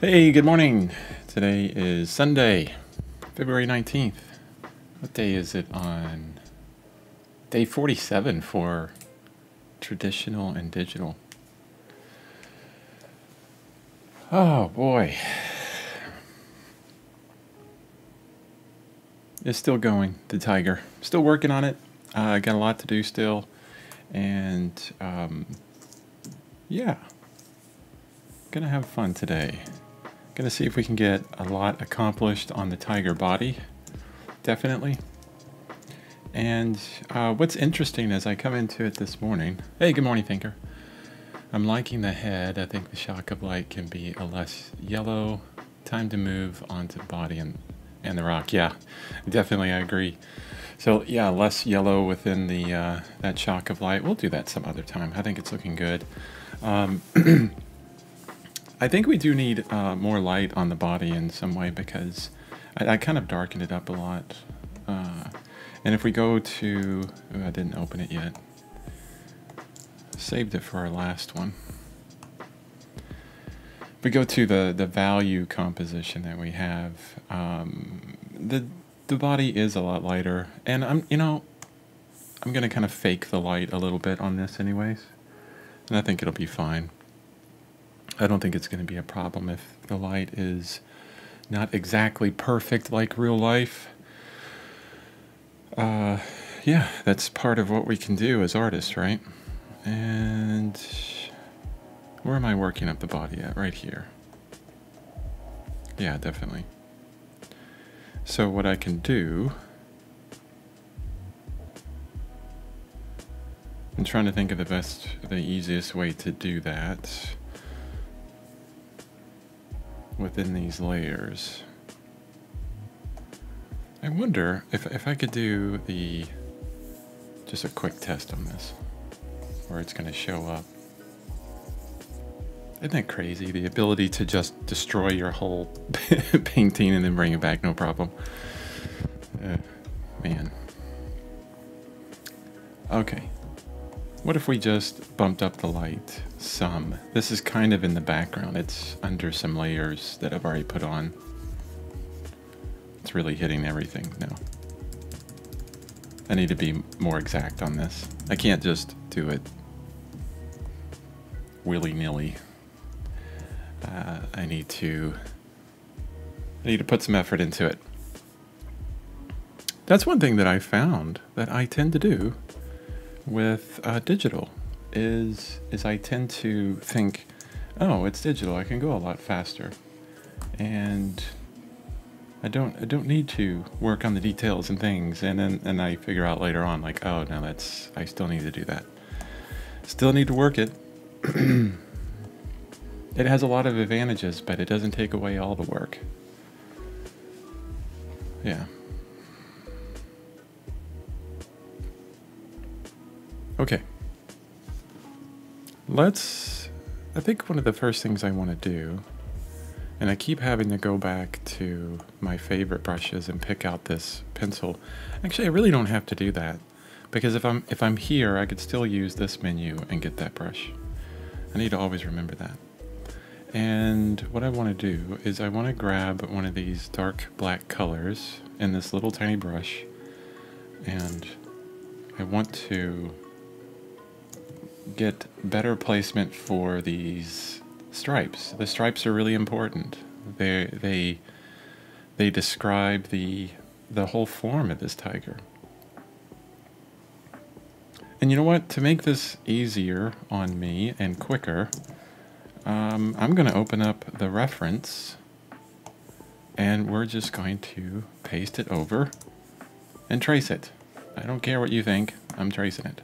Hey, good morning. Today is Sunday, February 19th. What day is it on? Day 47 for traditional and digital. Oh boy. It's still going, the tiger. Still working on it. I uh, got a lot to do still. And um, yeah, gonna have fun today. Gonna see if we can get a lot accomplished on the tiger body, definitely. And uh, what's interesting as I come into it this morning, hey, good morning, thinker. I'm liking the head. I think the shock of light can be a less yellow. Time to move onto body and, and the rock. Yeah, definitely, I agree. So yeah, less yellow within the uh, that shock of light. We'll do that some other time. I think it's looking good. Um, I think we do need uh, more light on the body in some way because I, I kind of darkened it up a lot. Uh, and if we go to, oh, I didn't open it yet. Saved it for our last one. If we go to the, the value composition that we have, um, the, the body is a lot lighter. And I'm, you know, I'm going to kind of fake the light a little bit on this anyways. And I think it'll be fine. I don't think it's going to be a problem if the light is not exactly perfect like real life. Uh, yeah, that's part of what we can do as artists, right? And where am I working up the body at? Right here. Yeah, definitely. So what I can do... I'm trying to think of the best, the easiest way to do that within these layers. I wonder if, if I could do the, just a quick test on this, where it's going to show up. Isn't that crazy? The ability to just destroy your whole painting and then bring it back, no problem. Uh, man. Okay. What if we just bumped up the light some? This is kind of in the background. It's under some layers that I've already put on. It's really hitting everything now. I need to be more exact on this. I can't just do it willy-nilly. Uh, I need to I need to put some effort into it. That's one thing that I found that I tend to do with uh, digital is is I tend to think, oh, it's digital. I can go a lot faster, and I don't I don't need to work on the details and things. And then and I figure out later on, like, oh, no, that's I still need to do that. Still need to work it. it has a lot of advantages, but it doesn't take away all the work. Yeah. Okay. Let's, I think one of the first things I want to do, and I keep having to go back to my favorite brushes and pick out this pencil. Actually, I really don't have to do that because if I'm if I'm here, I could still use this menu and get that brush. I need to always remember that. And what I want to do is I want to grab one of these dark black colors in this little tiny brush and I want to get better placement for these stripes. The stripes are really important. They they they describe the the whole form of this tiger. And you know what? To make this easier on me and quicker, um, I'm going to open up the reference and we're just going to paste it over and trace it. I don't care what you think, I'm tracing it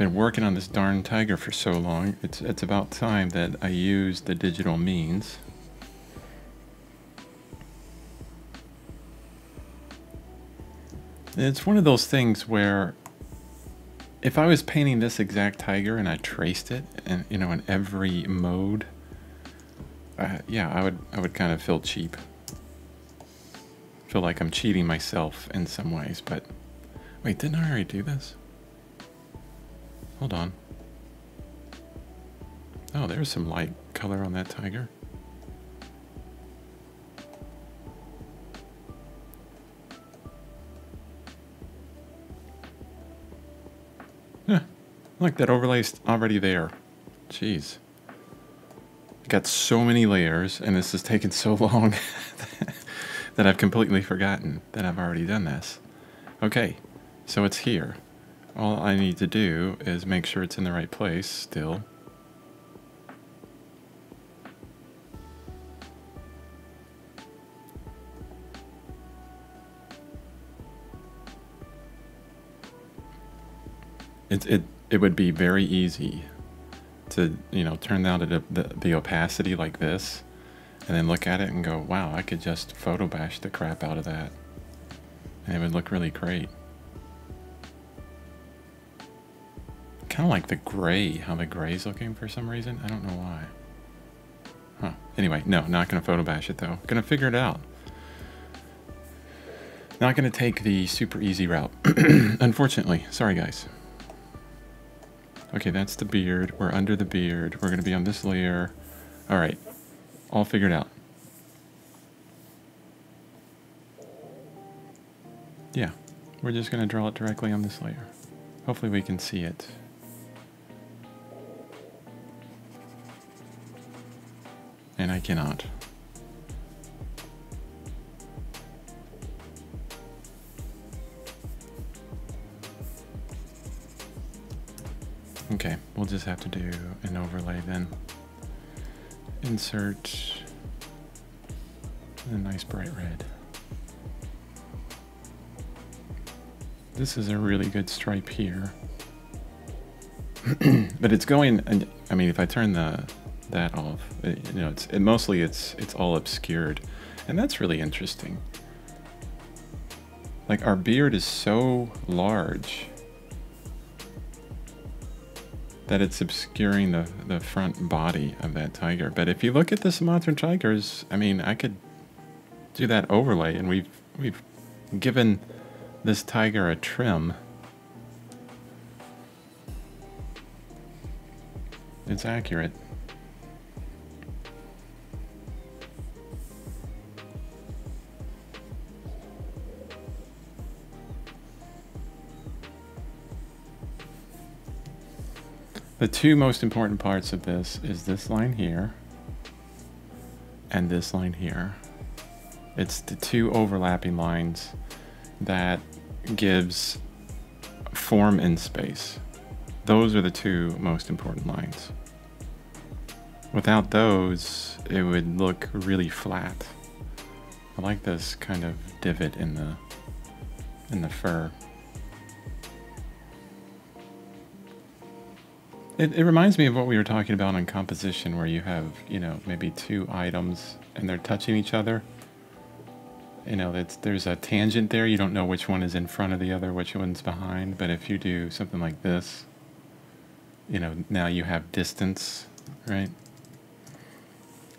been working on this darn tiger for so long, it's, it's about time that I use the digital means. It's one of those things where if I was painting this exact tiger and I traced it and you know in every mode, uh, yeah, I would I would kind of feel cheap. Feel like I'm cheating myself in some ways, but wait, didn't I already do this? Hold on. Oh, there's some light color on that tiger. Yeah, Like that overlay's already there. Jeez. Got so many layers, and this has taken so long that I've completely forgotten that I've already done this. Okay, so it's here. All I need to do is make sure it's in the right place still. It, it, it would be very easy to, you know, turn down the, the, the opacity like this and then look at it and go, wow, I could just photo bash the crap out of that. And it would look really great. I kind of like the gray, how the gray's looking for some reason. I don't know why. Huh. Anyway, no, not going to photo bash it though. Going to figure it out. Not going to take the super easy route. Unfortunately. Sorry, guys. Okay, that's the beard. We're under the beard. We're going to be on this layer. All right. All figured out. Yeah, we're just going to draw it directly on this layer. Hopefully we can see it. And I cannot. Okay, we'll just have to do an overlay then. Insert a nice bright red. This is a really good stripe here. but it's going, I mean, if I turn the that off, it, you know, it's it, mostly it's it's all obscured. And that's really interesting. Like our beard is so large that it's obscuring the, the front body of that tiger. But if you look at the Sumatran tigers, I mean, I could do that overlay and we've, we've given this tiger a trim. It's accurate. The two most important parts of this is this line here and this line here. It's the two overlapping lines that gives form in space. Those are the two most important lines. Without those, it would look really flat. I like this kind of divot in the in the fur. It, it reminds me of what we were talking about on composition, where you have, you know, maybe two items and they're touching each other. You know, there's a tangent there. You don't know which one is in front of the other, which one's behind. But if you do something like this, you know, now you have distance, right?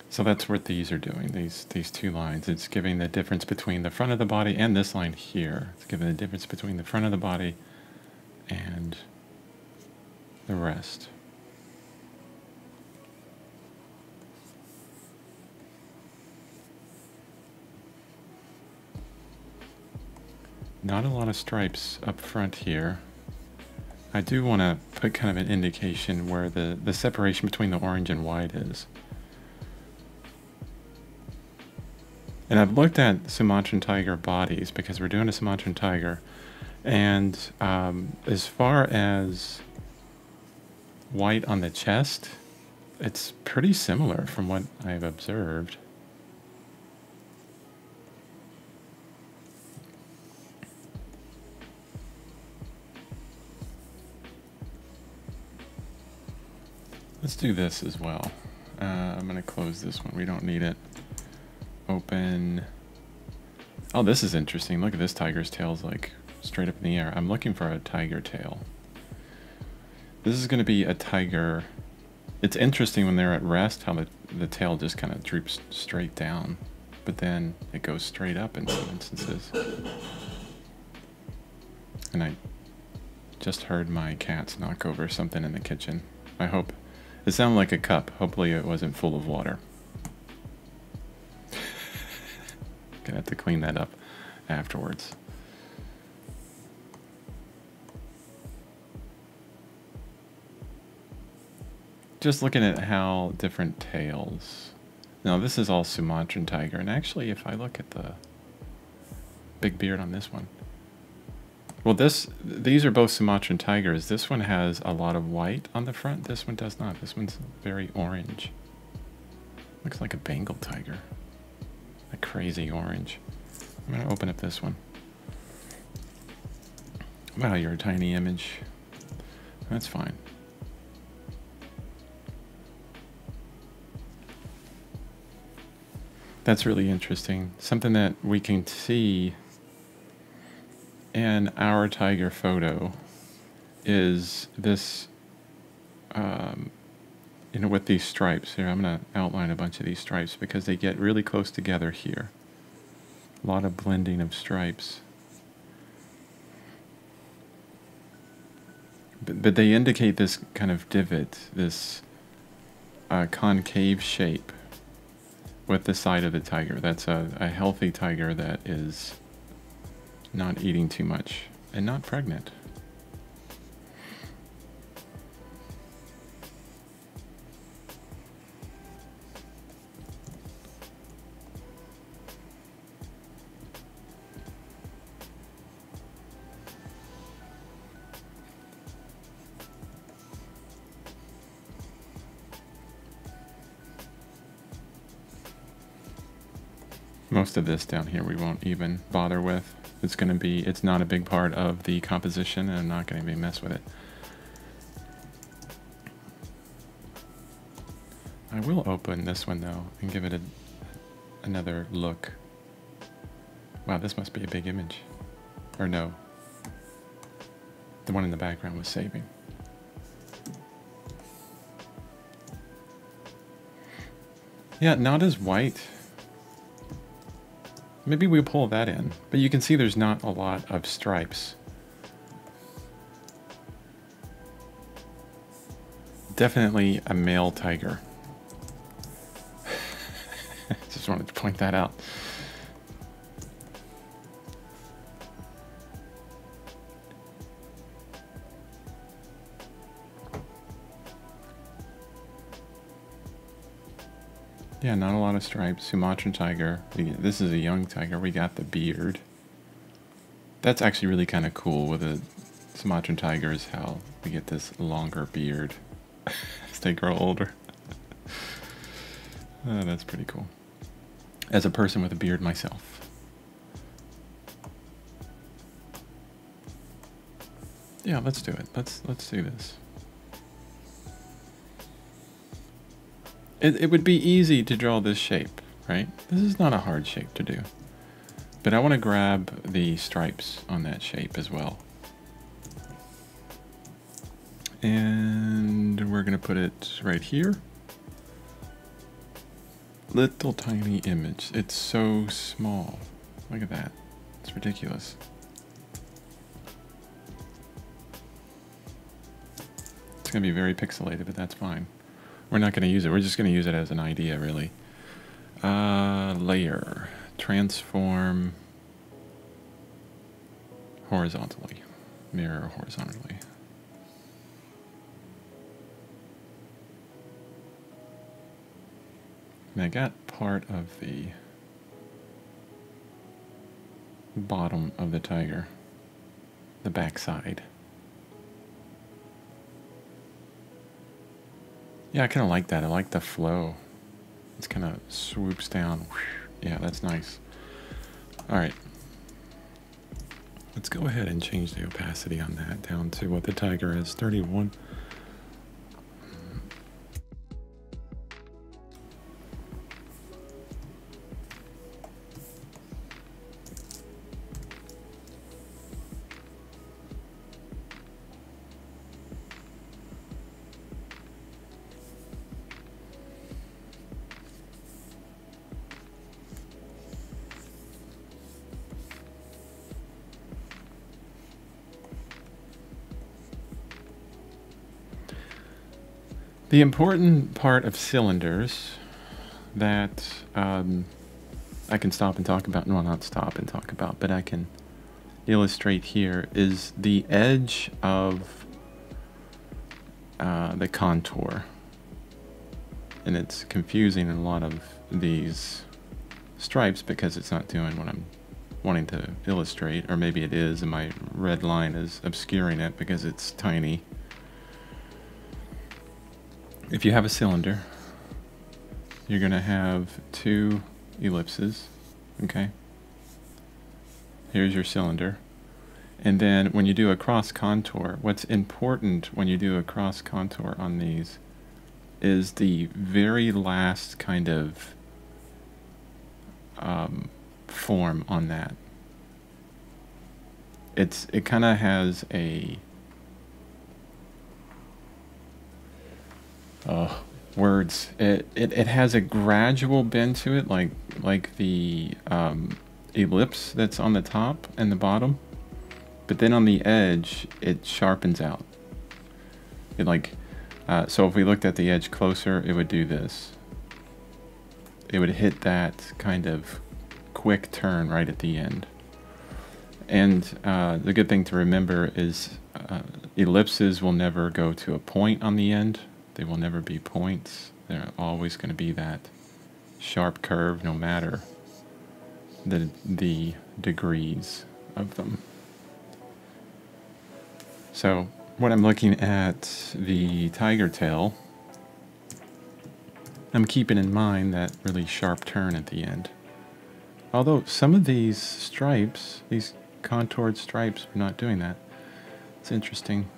So that's what these are doing, these, these two lines. It's giving the difference between the front of the body and this line here. It's giving the difference between the front of the body and the rest. Not a lot of stripes up front here. I do want to put kind of an indication where the, the separation between the orange and white is. And I've looked at Sumatran tiger bodies because we're doing a Sumatran tiger. And um, as far as white on the chest, it's pretty similar from what I've observed. Let's do this as well. Uh, I'm going to close this one. We don't need it. Open. Oh, this is interesting. Look at this tiger's tail's like straight up in the air. I'm looking for a tiger tail. This is going to be a tiger. It's interesting when they're at rest how the, the tail just kind of droops straight down. But then it goes straight up in some instances. And I just heard my cats knock over something in the kitchen. I hope it sounded like a cup. Hopefully it wasn't full of water. Gonna have to clean that up afterwards. just looking at how different tails. Now this is all Sumatran tiger, and actually, if I look at the big beard on this one, well, this these are both Sumatran tigers. This one has a lot of white on the front. This one does not. This one's very orange. Looks like a Bengal tiger. A crazy orange. I'm gonna open up this one. Wow, you're a tiny image. That's fine. That's really interesting. Something that we can see in our tiger photo is this, um, you know, with these stripes here. I'm going to outline a bunch of these stripes because they get really close together here. A lot of blending of stripes. But, but they indicate this kind of divot, this uh, concave shape with the side of the tiger. That's a, a healthy tiger that is not eating too much and not pregnant. most of this down here we won't even bother with. It's going to be, it's not a big part of the composition and I'm not going to be mess with it. I will open this one though and give it a, another look. Wow, this must be a big image. Or no. The one in the background was saving. Yeah, not as white Maybe we pull that in, but you can see there's not a lot of stripes. Definitely a male tiger. Just wanted to point that out. Yeah, not a lot of stripes. Sumatran tiger. This is a young tiger. We got the beard. That's actually really kind of cool with a Sumatran tiger is how we get this longer beard as they grow older. oh, that's pretty cool. As a person with a beard myself. Yeah, let's do it. Let's let's do this. It, it would be easy to draw this shape, right? This is not a hard shape to do. But I want to grab the stripes on that shape as well. And we're going to put it right here. Little tiny image. It's so small. Look at that. It's ridiculous. It's going to be very pixelated, but that's fine. We're not going to use it. We're just going to use it as an idea, really. Uh, layer. Transform horizontally. Mirror horizontally. And I got part of the bottom of the tiger, the backside. Yeah, I kind of like that. I like the flow. It's kind of swoops down. Yeah, that's nice. All right. Let's go ahead and change the opacity on that down to what the Tiger is, 31. The important part of cylinders that um, I can stop and talk about, well, not stop and talk about, but I can illustrate here is the edge of uh, the contour. And it's confusing in a lot of these stripes because it's not doing what I'm wanting to illustrate, or maybe it is, and my red line is obscuring it because it's tiny. If you have a cylinder, you're going to have two ellipses, okay? Here's your cylinder. And then when you do a cross contour, what's important when you do a cross contour on these is the very last kind of um, form on that. It's it kind of has a oh words. It, it it has a gradual bend to it, like like the um, ellipse that's on the top and the bottom, but then on the edge it sharpens out. It like uh, so if we looked at the edge closer, it would do this. It would hit that kind of quick turn right at the end. And uh, the good thing to remember is uh, ellipses will never go to a point on the end. They will never be points. They're always going to be that sharp curve no matter the, the degrees of them. So when I'm looking at the tiger tail, I'm keeping in mind that really sharp turn at the end. Although some of these stripes, these contoured stripes, are not doing that. It's interesting.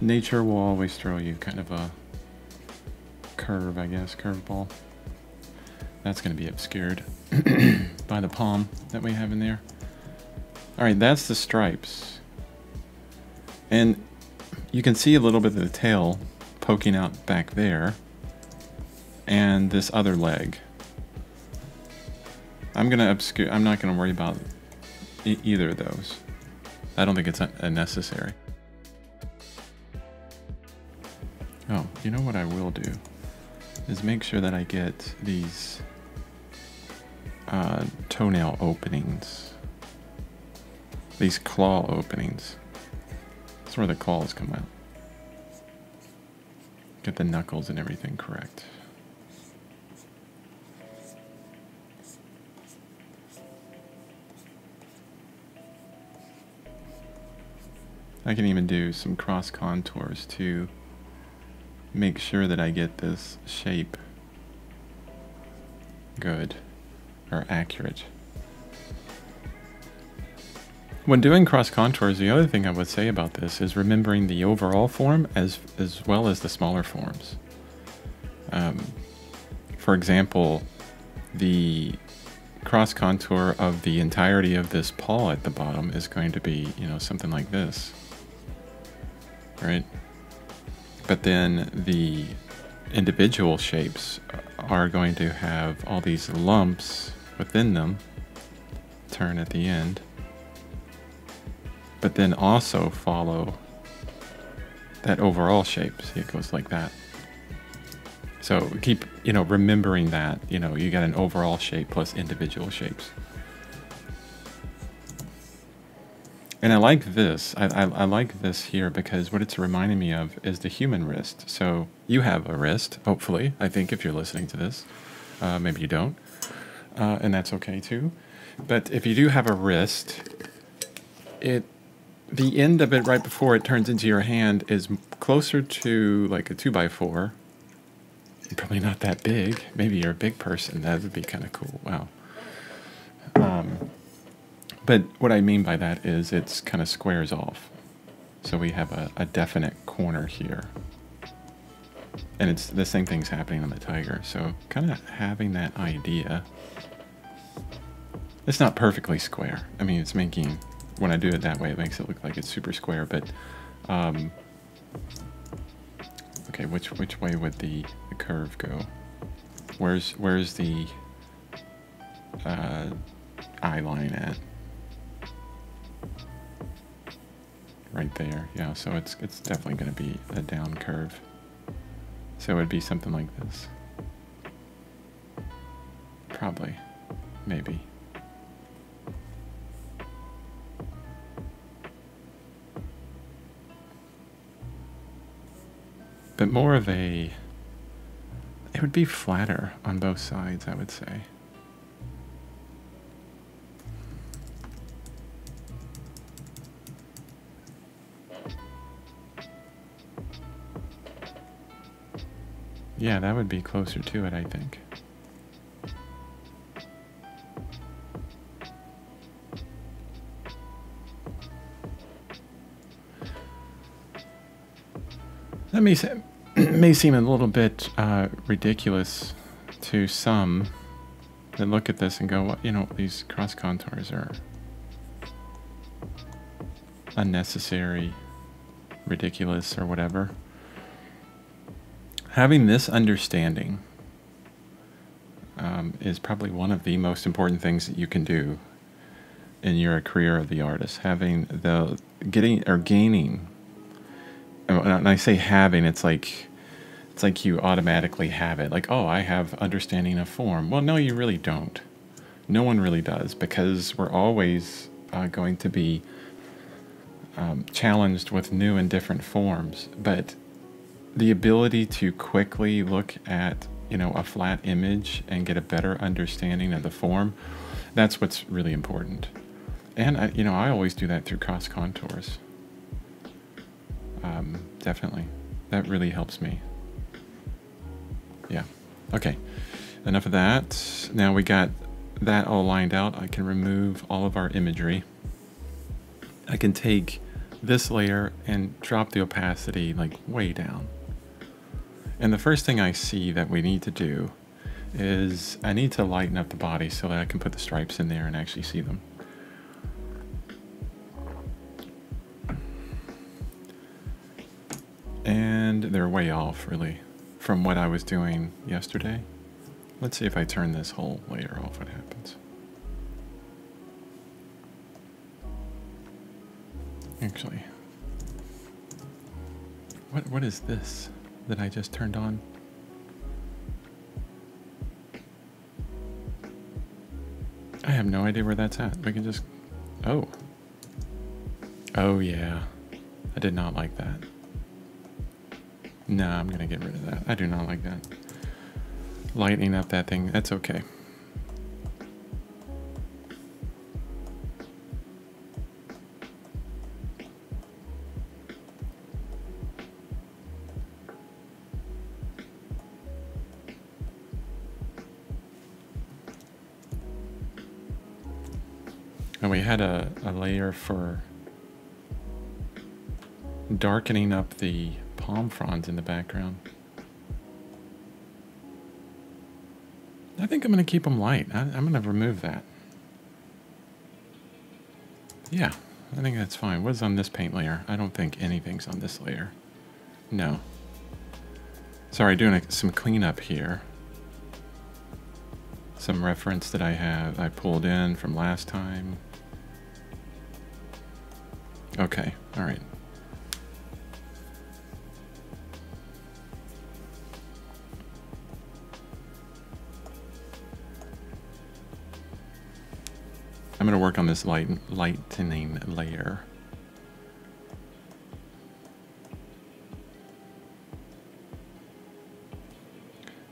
Nature will always throw you kind of a curve, I guess, curveball. That's going to be obscured by the palm that we have in there. All right, that's the stripes. And you can see a little bit of the tail poking out back there and this other leg. I'm gonna obscure, I'm not gonna worry about either of those. I don't think it's necessary. Oh, you know what I will do? Is make sure that I get these uh, toenail openings. These claw openings. That's where the claws come out. Get the knuckles and everything correct. I can even do some cross contours to make sure that I get this shape good or accurate. When doing cross contours, the other thing I would say about this is remembering the overall form as, as well as the smaller forms. Um, for example, the cross contour of the entirety of this paw at the bottom is going to be, you know, something like this right? But then the individual shapes are going to have all these lumps within them, turn at the end, but then also follow that overall shape. See, it goes like that. So keep, you know, remembering that, you know, you got an overall shape plus individual shapes. And I like this. I, I, I, like this here because what it's reminding me of is the human wrist. So you have a wrist, hopefully, I think, if you're listening to this. Uh, maybe you don't. Uh, and that's okay too. But if you do have a wrist, it the end of it right before it turns into your hand is closer to like a 2 by 4 Probably not that big. Maybe you're a big person. That would be kind of cool. Wow. Um, but what I mean by that is it's kind of squares off. So we have a, a definite corner here. And it's the same thing's happening on the tiger. So kind of having that idea. It's not perfectly square. I mean, it's making, when I do it that way, it makes it look like it's super square. But, um, okay, which which way would the, the curve go? Where's where's the uh, eye line at? Right there. Yeah, so it's it's definitely going to be a down curve. So it would be something like this. Probably. Maybe. but more of a. It would be flatter on both sides, I would say. Yeah, that would be closer to it, I think. That may, may seem a little bit uh, ridiculous to some that look at this and go, well, you know, these cross contours are unnecessary, ridiculous, or whatever. Having this understanding um, is probably one of the most important things that you can do in your career of the artist. Having the getting or gaining and I say having, it's like it's like you automatically have it. Like, oh, I have understanding of form. Well, no, you really don't. No one really does because we're always uh, going to be um, challenged with new and different forms. But the ability to quickly look at you know a flat image and get a better understanding of the form, that's what's really important. And I, you know, I always do that through cross contours um, definitely. That really helps me. Yeah. Okay. Enough of that. Now we got that all lined out. I can remove all of our imagery. I can take this layer and drop the opacity like way down. And the first thing I see that we need to do is I need to lighten up the body so that I can put the stripes in there and actually see them. And they're way off, really, from what I was doing yesterday. Let's see if I turn this whole layer off, what happens. Actually, what what is this that I just turned on? I have no idea where that's at. We can just, oh. Oh yeah, I did not like that. No, I'm going to get rid of that. I do not like that. Lightening up that thing, that's okay. For darkening up the palm fronds in the background. I think I'm going to keep them light. I, am going to remove that. Yeah, I think that's fine. What's on this paint layer? I don't think anything's on this layer. No. Sorry, doing a, some cleanup here. Some reference that I have, I pulled in from last time. Okay, all right. I'm going to work on this light, lightening layer.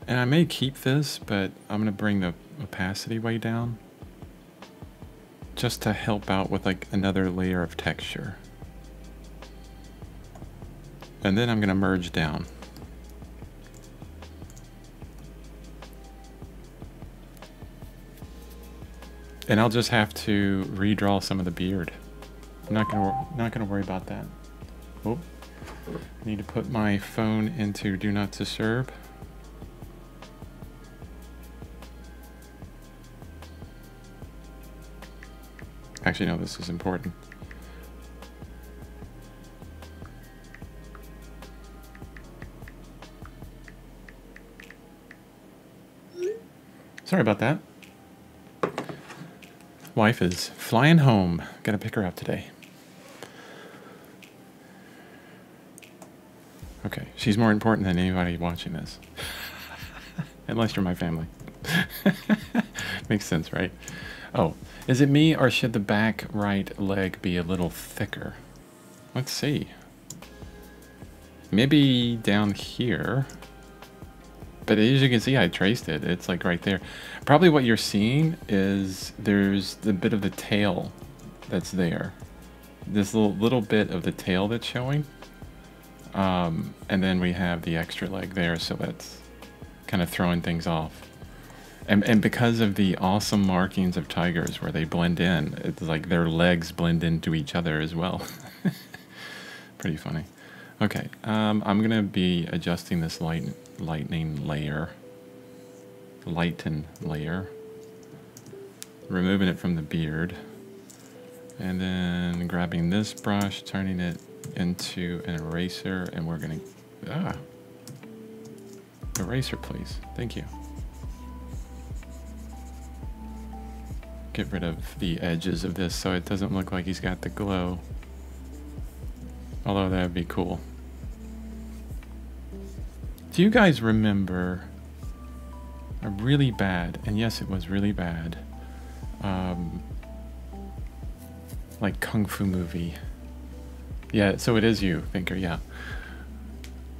And I may keep this, but I'm going to bring the opacity way down. Just to help out with like another layer of texture. And then I'm to merge down. And I'll just have to redraw some of the beard. I'm not gonna not gonna worry about that. Oh, I need to put my phone into do not disturb. Actually, no, this is important. Sorry about that. Wife is flying home. Gotta pick her up today. Okay, she's more important than anybody watching this. Unless you're my family. Makes sense, right? Oh, is it me or should the back right leg be a little thicker? Let's see. Maybe down here. But as you can see, I traced it. It's like right there. Probably what you're seeing is there's the bit of the tail that's there. This little, little bit of the tail that's showing. Um, and then we have the extra leg there, so that's kind of throwing things off. And, and because of the awesome markings of tigers where they blend in, it's like their legs blend into each other as well. Pretty funny. Okay, um, I'm going to be adjusting this light, lightning layer. Lighten layer. Removing it from the beard. And then grabbing this brush, turning it into an eraser, and we're going to... Ah! Eraser, please. Thank you. Get rid of the edges of this so it doesn't look like he's got the glow. Although that would be cool. Do you guys remember a really bad, and yes, it was really bad, um, like kung fu movie? Yeah, so it is you, Thinker, yeah.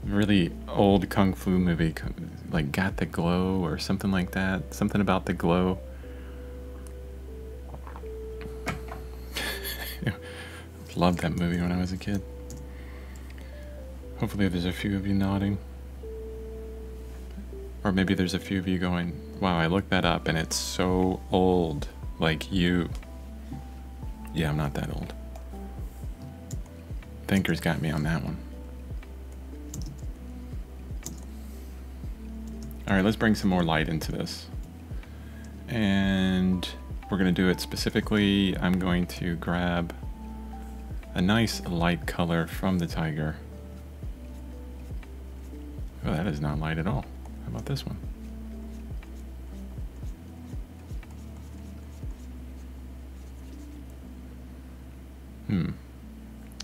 Really old kung fu movie, like Got the Glow or something like that. Something about the glow. Loved that movie when I was a kid. Hopefully there's a few of you nodding. Or maybe there's a few of you going, wow, I looked that up and it's so old. Like you. Yeah, I'm not that old. Thinker's got me on that one. All right, let's bring some more light into this. And we're gonna do it specifically. I'm going to grab a nice light color from the tiger. Oh, that is not light at all. How about this one? Hmm.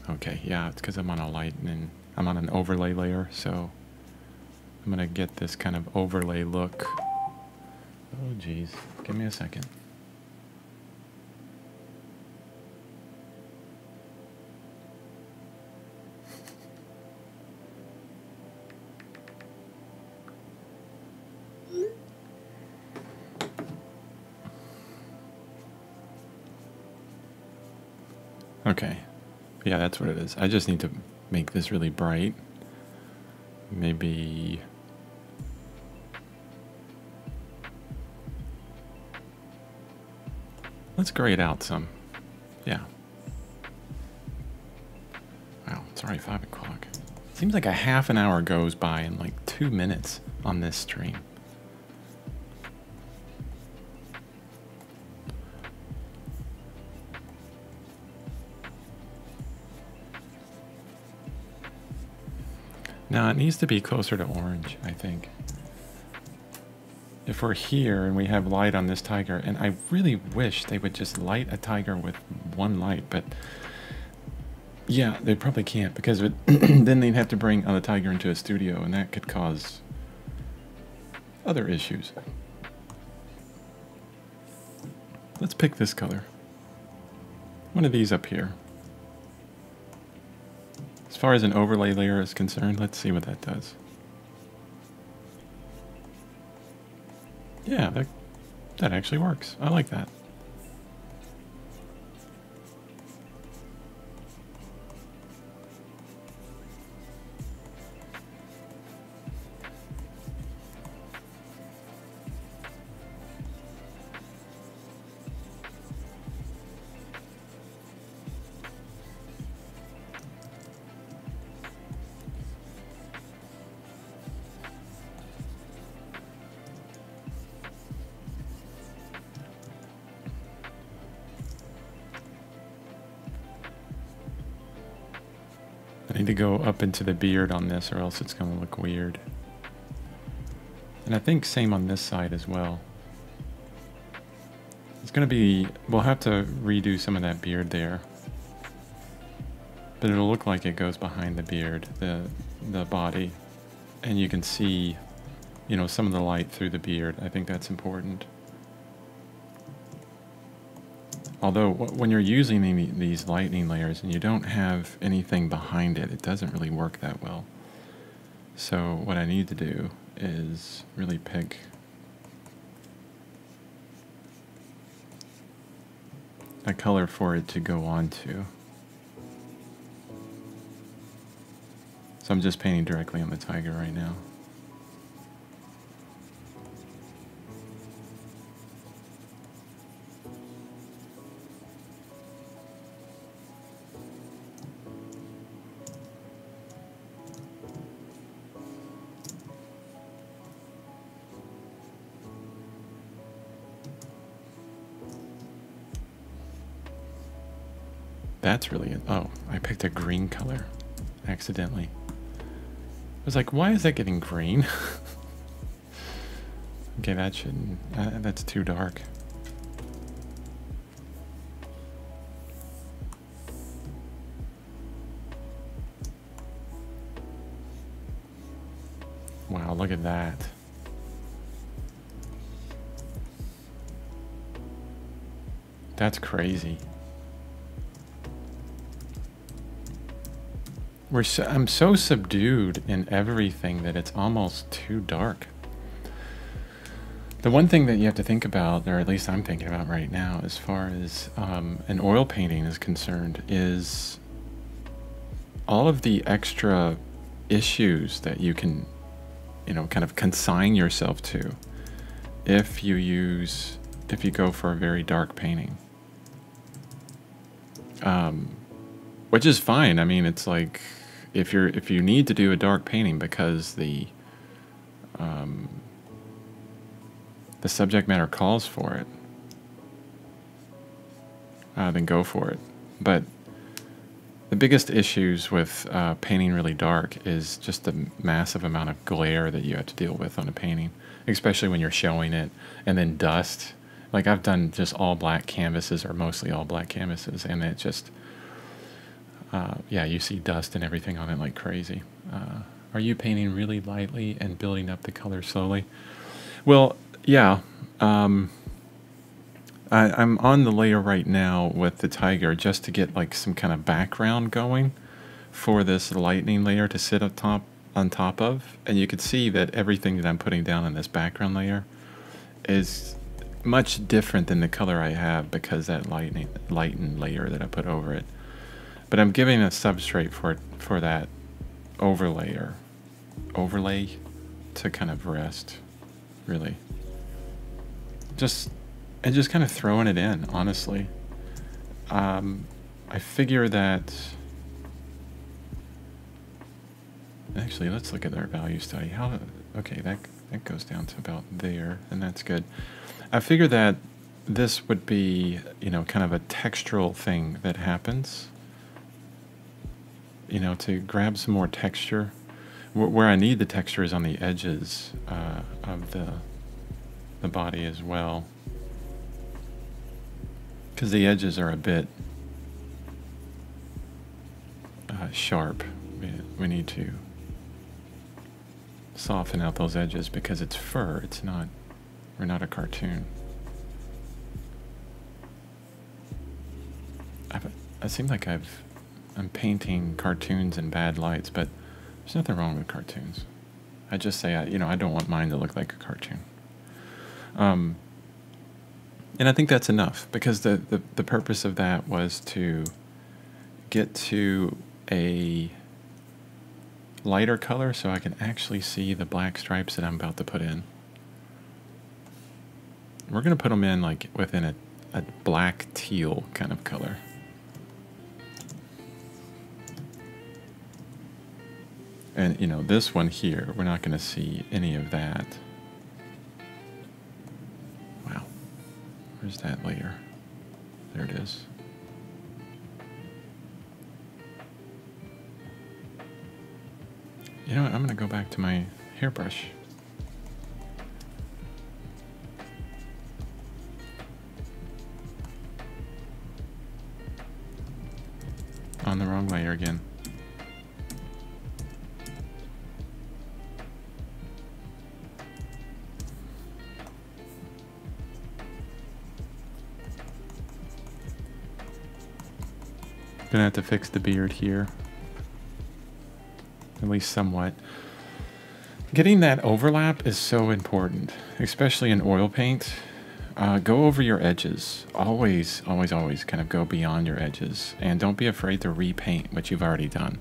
Okay, yeah, it's because I'm on a light and I'm on an overlay layer, so I'm gonna get this kind of overlay look. Oh, geez. Give me a second. Okay. Yeah, that's what it is. I just need to make this really bright. Maybe... Let's gray it out some. Yeah. Wow, it's already 5 o'clock. Seems like a half an hour goes by in like two minutes on this stream. Now it needs to be closer to orange, I think. If we're here and we have light on this tiger, and I really wish they would just light a tiger with one light, but yeah, they probably can't because it, then they'd have to bring the tiger into a studio and that could cause other issues. Let's pick this color. One of these up here. As far as an overlay layer is concerned, let's see what that does. Yeah, that, that actually works. I like that. Into the beard on this or else it's going to look weird. And I think same on this side as well. It's going to be, we'll have to redo some of that beard there. But it'll look like it goes behind the beard, the, the body. And you can see, you know, some of the light through the beard. I think that's important. Although when you're using these lightning layers and you don't have anything behind it, it doesn't really work that well. So what I need to do is really pick a color for it to go on to. So I'm just painting directly on the tiger right now. That's really it. Oh, I picked a green color accidentally. I was like, why is that getting green? okay, that shouldn't. Uh, that's too dark. Wow, look at that. That's crazy. We're so, I'm so subdued in everything that it's almost too dark. The one thing that you have to think about, or at least I'm thinking about right now, as far as um, an oil painting is concerned, is all of the extra issues that you can, you know, kind of consign yourself to if you use, if you go for a very dark painting. Um, which is fine. I mean, it's like if you're if you need to do a dark painting because the um, the subject matter calls for it, uh, then go for it. But the biggest issues with uh, painting really dark is just the massive amount of glare that you have to deal with on a painting, especially when you're showing it, and then dust. Like I've done just all black canvases or mostly all black canvases, and it just uh, yeah, you see dust and everything on it like crazy. Uh, are you painting really lightly and building up the color slowly? Well, yeah. Um, I, am on the layer right now with the tiger just to get like some kind of background going for this lightning layer to sit up top on top of. And you can see that everything that I'm putting down in this background layer is much different than the color I have because that lightning lighten layer that I put over it. But I'm giving a substrate for for that overlay or overlay to kind of rest, really. Just and just kind of throwing it in, honestly. Um, I figure that. Actually, let's look at our value study. How? Okay, that that goes down to about there, and that's good. I figure that this would be, you know, kind of a textural thing that happens you know, to grab some more texture. Where I need the texture is on the edges uh, of the, the body as well. Because the edges are a bit uh, sharp. We, we need to soften out those edges because it's fur. It's not, we're not a cartoon. I've, I seem like I've I'm painting cartoons in bad lights, but there's nothing wrong with cartoons. I just say, I, you know, I don't want mine to look like a cartoon. Um, and I think that's enough because the, the, the purpose of that was to get to a lighter color so I can actually see the black stripes that I'm about to put in. We're going to put them in like within a, a black teal kind of color. And, you know, this one here, we're not going to see any of that. Wow. Where's that layer? There it is. You know what? I'm going to go back to my hairbrush. On the wrong layer again. Gonna have to fix the beard here. At least somewhat. Getting that overlap is so important, especially in oil paint. Uh, go over your edges. Always, always, always kind of go beyond your edges. And don't be afraid to repaint what you've already done.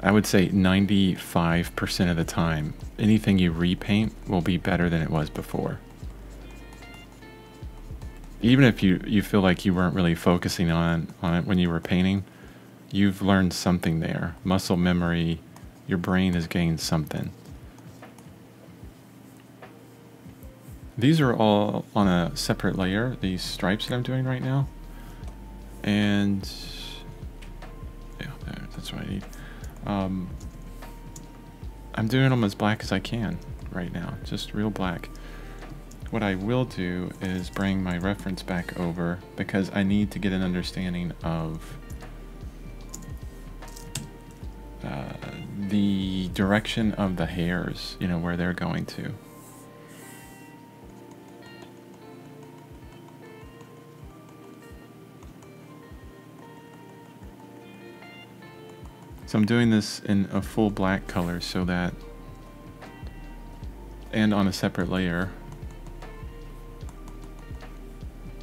I would say 95% of the time, anything you repaint will be better than it was before. Even if you, you feel like you weren't really focusing on, on it when you were painting, you've learned something there. Muscle memory, your brain has gained something. These are all on a separate layer, these stripes that I'm doing right now. And yeah, that's what I need. Um, I'm doing them as black as I can right now, just real black. What I will do is bring my reference back over because I need to get an understanding of uh, the direction of the hairs, you know, where they're going to. So I'm doing this in a full black color so that, and on a separate layer,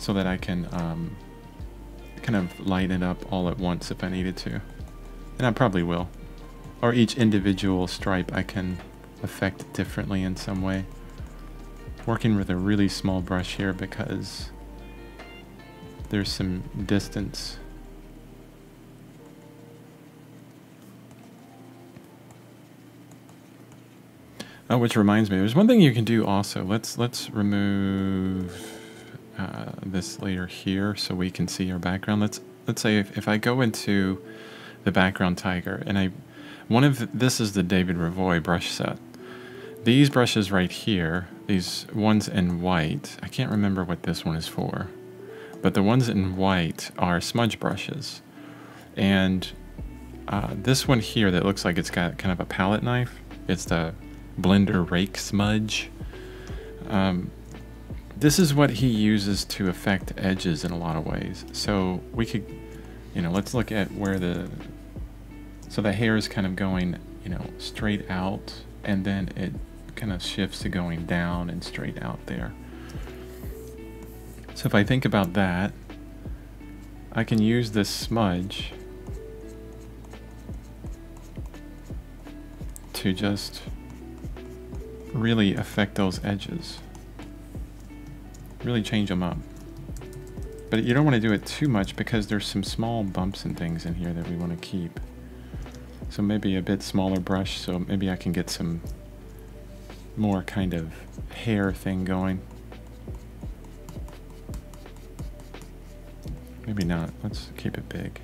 so that I can um, kind of lighten it up all at once if I needed to. And I probably will. Or each individual stripe I can affect differently in some way. Working with a really small brush here because there's some distance Oh, which reminds me, there's one thing you can do also. Let's let's remove uh, this layer here so we can see our background. Let's let's say if, if I go into the background tiger and I one of this is the David Revoy brush set. These brushes right here, these ones in white, I can't remember what this one is for, but the ones in white are smudge brushes. And uh, this one here that looks like it's got kind of a palette knife, it's the blender rake smudge. Um, this is what he uses to affect edges in a lot of ways. So we could, you know, let's look at where the, so the hair is kind of going, you know, straight out and then it kind of shifts to going down and straight out there. So if I think about that, I can use this smudge to just really affect those edges. Really change them up. But you don't want to do it too much because there's some small bumps and things in here that we want to keep. So maybe a bit smaller brush so maybe I can get some more kind of hair thing going. Maybe not. Let's keep it big.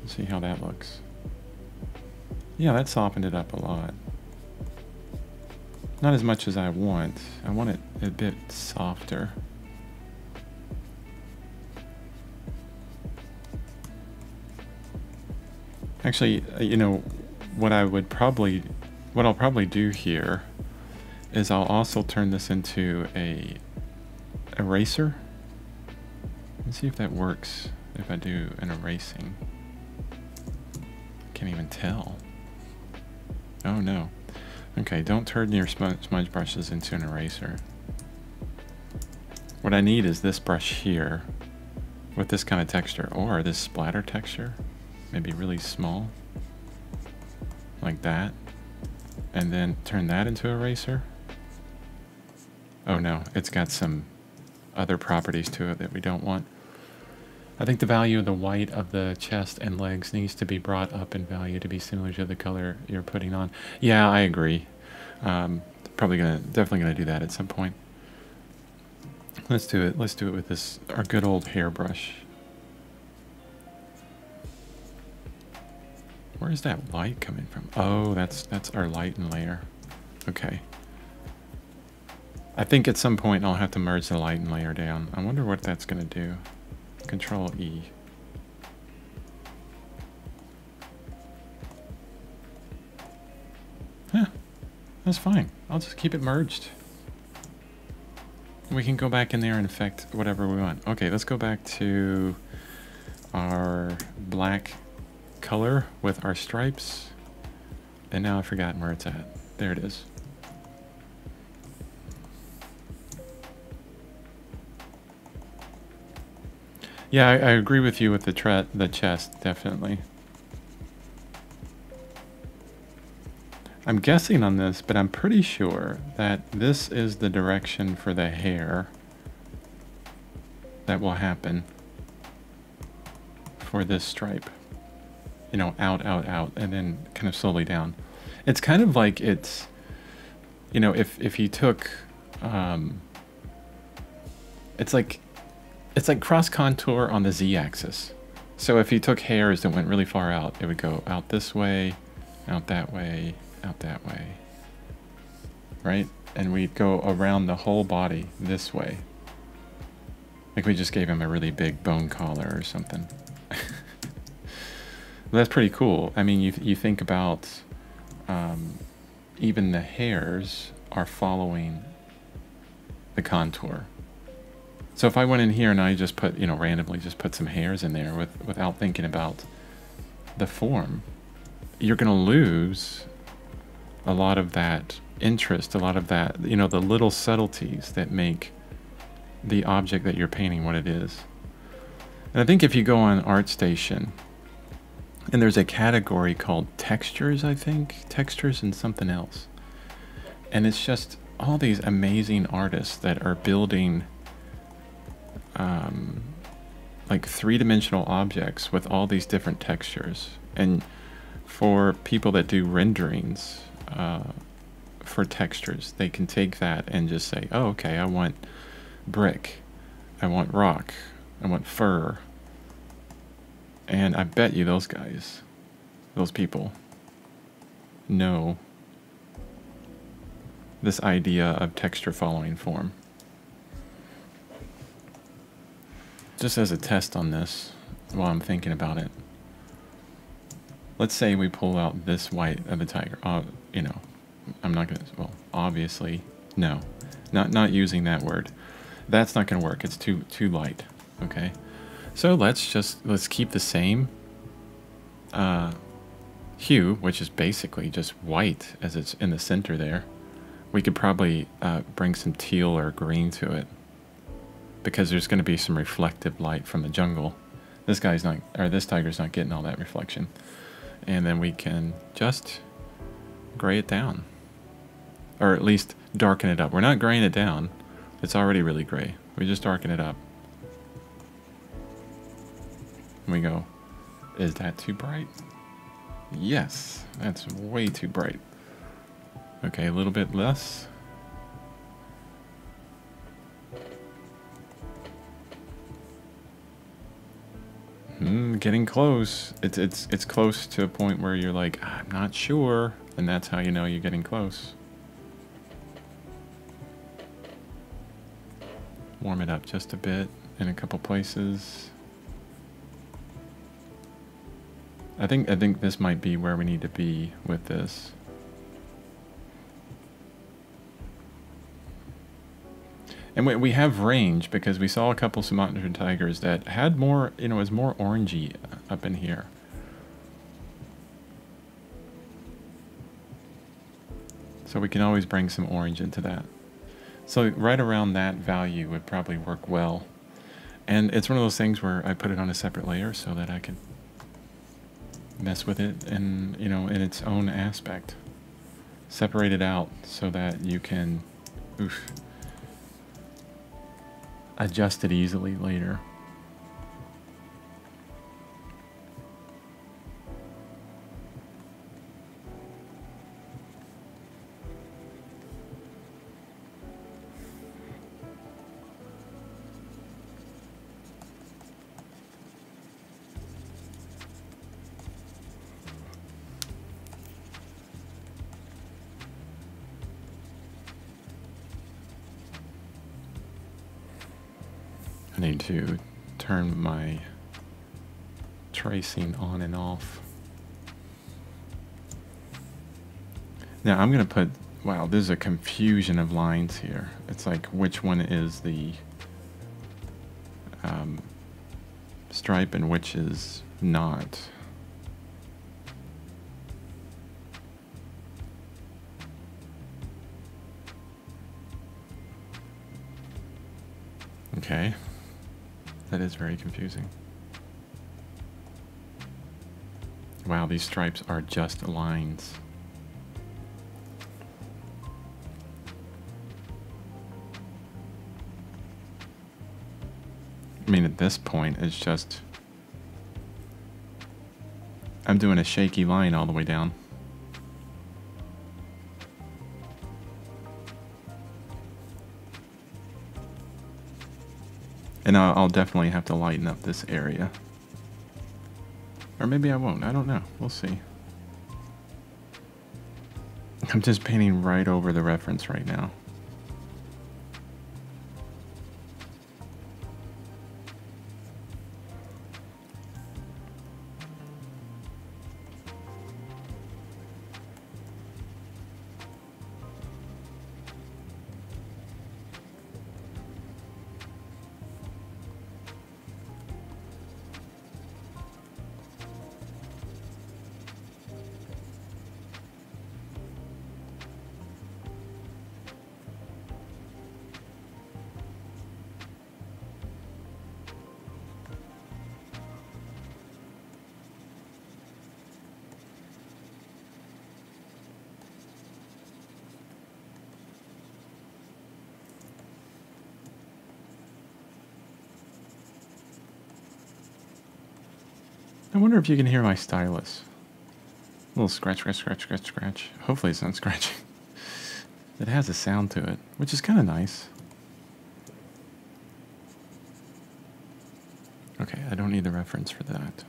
Let's see how that looks. Yeah, that softened it up a lot. Not as much as I want. I want it a bit softer. Actually, uh, you know, what I would probably, what I'll probably do here is I'll also turn this into a eraser. Let's see if that works if I do an erasing. Can't even tell. Oh no. Okay, don't turn your smudge brushes into an eraser. What I need is this brush here with this kind of texture or this splatter texture, maybe really small, like that, and then turn that into eraser. Oh no, it's got some other properties to it that we don't want. I think the value of the white of the chest and legs needs to be brought up in value to be similar to the color you're putting on. Yeah, I agree. Um, probably gonna, definitely gonna do that at some point. Let's do it. Let's do it with this, our good old hairbrush. Where is that light coming from? Oh, that's that's our lighten layer. Okay. I think at some point I'll have to merge the lighten layer down. I wonder what that's to do. Control E. Yeah, that's fine. I'll just keep it merged. We can go back in there and affect whatever we want. Okay, let's go back to our black color with our stripes. and now I've forgotten where it's at. There it is. Yeah, I, I agree with you with the the chest, definitely. I'm guessing on this, but I'm pretty sure that this is the direction for the hair that will happen for this stripe. You know, out, out, out, and then kind of slowly down. It's kind of like it's, you know, if, if you took, um, it's like it's like cross contour on the z-axis. So if you took hairs that went really far out, it would go out this way, out that way, out that way, right? And we'd go around the whole body this way. Like we just gave him a really big bone collar or something. That's pretty cool. I mean, you, you think about um, even the hairs are following the contour. So if I went in here and I just put, you know, randomly just put some hairs in there with, without thinking about the form, you're going to lose a lot of that interest, a lot of that, you know, the little subtleties that make the object that you're painting what it is. And I think if you go on ArtStation, and there's a category called textures, I think, textures and something else. And it's just all these amazing artists that are building um, like three-dimensional objects with all these different textures. And for people that do renderings uh, for textures, they can take that and just say, oh, okay, I want brick, I want rock, I want fur. And I bet you those guys, those people, know this idea of texture following form. Just as a test on this, while I'm thinking about it, let's say we pull out this white of a tiger. Uh, you know, I'm not gonna. Well, obviously, no, not not using that word. That's not gonna work. It's too too light. Okay, so let's just let's keep the same uh, hue, which is basically just white as it's in the center there. We could probably uh, bring some teal or green to it because there's going to be some reflective light from the jungle. This guy's not, or this tiger's not getting all that reflection. And then we can just gray it down. Or at least darken it up. We're not graying it down. It's already really gray. We just darken it up. And we go, is that too bright? Yes, that's way too bright. Okay, a little bit less. Getting close. It's it's it's close to a point where you're like, I'm not sure, and that's how you know you're getting close. Warm it up just a bit in a couple places. I think I think this might be where we need to be with this. And we, we have range because we saw a couple Sumatran tigers that had more, you know, was more orangey uh, up in here. So we can always bring some orange into that. So right around that value would probably work well. And it's one of those things where I put it on a separate layer so that I can mess with it in, you know, in its own aspect. Separate it out so that you can, oof, adjust it easily later. to turn my tracing on and off. Now I'm going to put, wow, there's a confusion of lines here. It's like which one is the um, stripe and which is not. Okay. That is very confusing. Wow, these stripes are just lines. I mean, at this point, it's just... I'm doing a shaky line all the way down. And I'll, definitely have to lighten up this area. Or maybe I won't. I don't know. We'll see. I'm just painting right over the reference right now. Wonder if you can hear my stylus. A little scratch, scratch, scratch, scratch, scratch. Hopefully it's not scratching. It has a sound to it, which is kind of nice. Okay, I don't need the reference for that.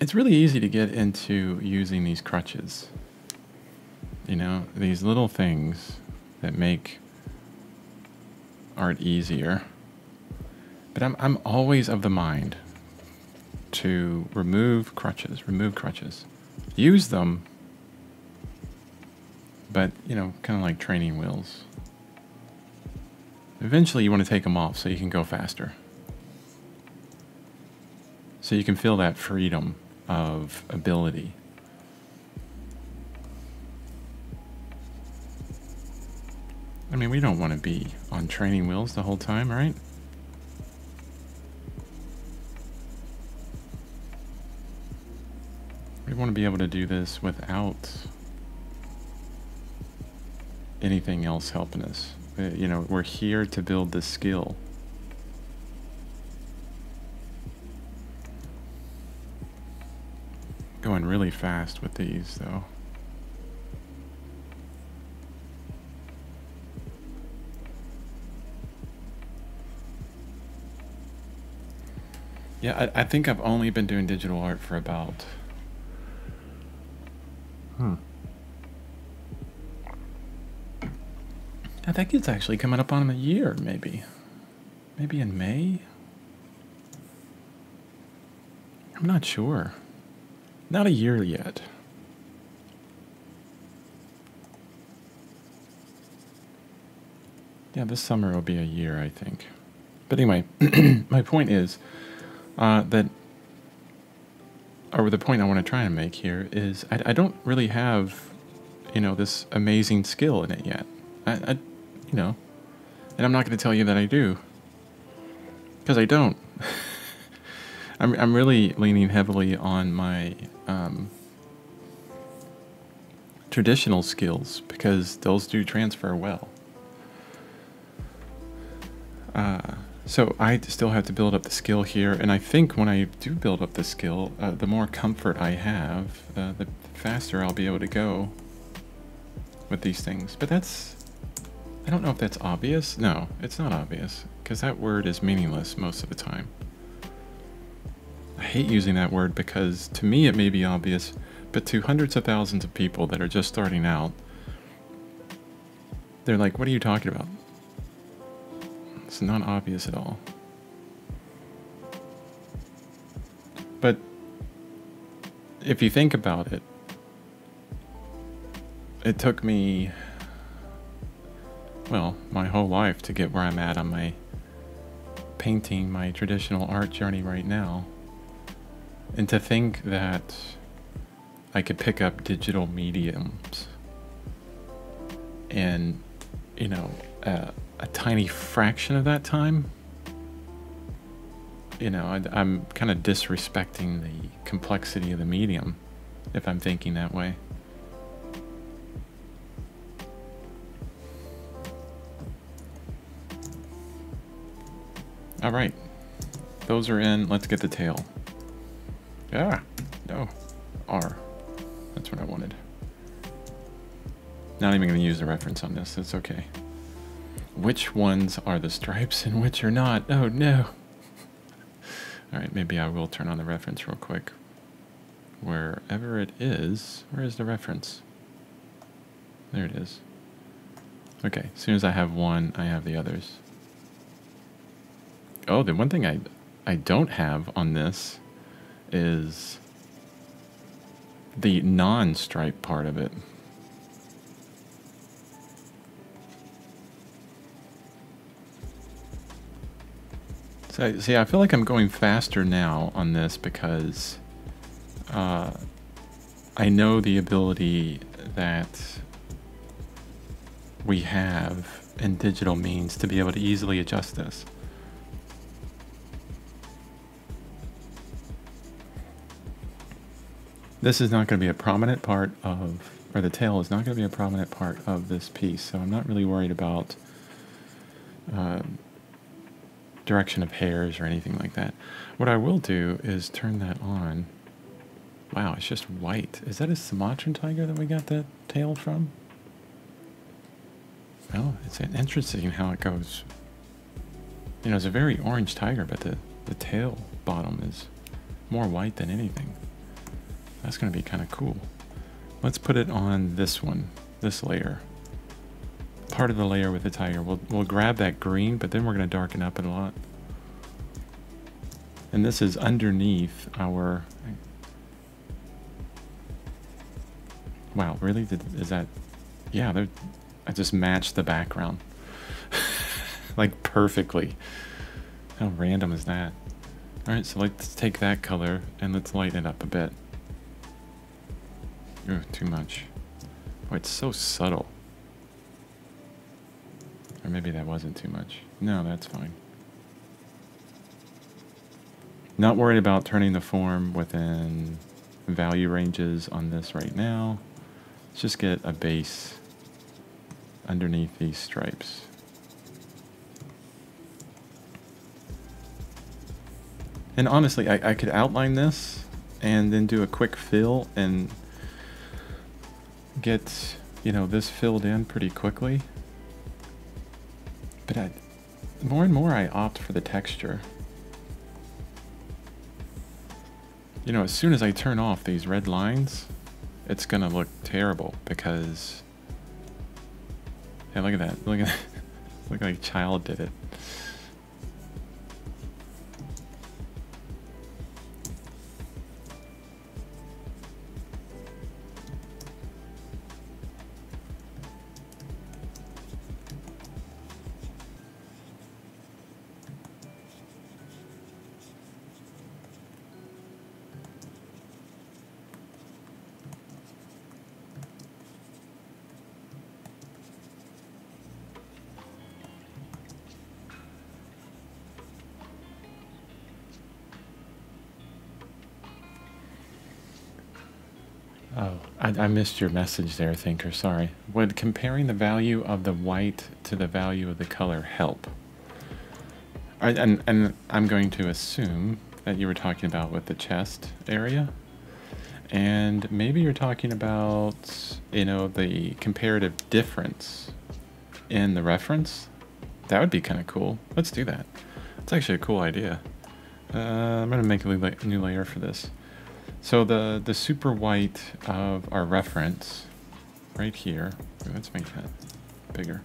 It's really easy to get into using these crutches. You know, these little things that make art easier. But I'm, I'm always of the mind to remove crutches, remove crutches. Use them, but, you know, kind of like training wheels. Eventually, you want to take them off so you can go faster. So you can feel that freedom of ability. I mean, we don't want to be on training wheels the whole time, right? We want to be able to do this without anything else helping us. Uh, you know, we're here to build the skill. Going really fast with these, though. Yeah, I, I think I've only been doing digital art for about. Hmm. I think it's actually coming up on a year, maybe. Maybe in May? I'm not sure. Not a year yet. Yeah, this summer will be a year, I think. But anyway, my point is uh, that, or the point I want to try and make here is I, I don't really have, you know, this amazing skill in it yet. I, I you know, and I'm not going to tell you that I do, because I don't. I'm I'm really leaning heavily on my um, traditional skills because those do transfer well. Uh, so I still have to build up the skill here, and I think when I do build up the skill, uh, the more comfort I have, uh, the faster I'll be able to go with these things. But that's... I don't know if that's obvious. No, it's not obvious, because that word is meaningless most of the time. I hate using that word because to me it may be obvious, but to hundreds of thousands of people that are just starting out, they're like, what are you talking about? It's not obvious at all. But if you think about it, it took me, well, my whole life to get where I'm at on my painting, my traditional art journey right now. And to think that I could pick up digital mediums and, you know, uh, a tiny fraction of that time, you know, I, am kind of disrespecting the complexity of the medium if I'm thinking that way. All right, those are in. Let's get the tail. Yeah, no, R. That's what I wanted. Not even going to use the reference on this. It's okay. Which ones are the stripes and which are not? Oh no. All right, maybe I will turn on the reference real quick. Wherever it is, where is the reference? There it is. Okay, as soon as I have one, I have the others. Oh, the one thing I, I don't have on this is the non-stripe part of it. So, see, I feel like I'm going faster now on this because uh, I know the ability that we have in digital means to be able to easily adjust this. This is not going to be a prominent part of, or the tail is not going to be a prominent part of this piece, so I'm not really worried about uh, direction of hairs or anything like that. What I will do is turn that on. Wow, it's just white. Is that a Sumatran tiger that we got that tail from? Well, it's interesting how it goes. You know, it's a very orange tiger, but the, the tail bottom is more white than anything. That's going to be kind of cool. Let's put it on this one, this layer part of the layer with the tiger. We'll, we'll grab that green, but then we're going to darken up it a lot. And this is underneath our... Wow, really? Is that... Yeah, I just matched the background. like perfectly. How random is that? Alright, so let's take that color and let's lighten it up a bit. Ooh, too much. Oh, it's so subtle. Or maybe that wasn't too much. No, that's fine. Not worried about turning the form within value ranges on this right now. Let's just get a base underneath these stripes. And honestly, I, I could outline this and then do a quick fill and get, you know, this filled in pretty quickly. But I, more and more I opt for the texture. You know, as soon as I turn off these red lines, it's gonna look terrible because... Hey, look at that. Look at that. look like a child did it. Missed your message there, Thinker. Sorry. Would comparing the value of the white to the value of the color help? I, and, and I'm going to assume that you were talking about with the chest area. And maybe you're talking about, you know, the comparative difference in the reference. That would be kind of cool. Let's do that. It's actually a cool idea. Uh, I'm going to make a new layer for this. So the, the super white of our reference right here, let's make that bigger.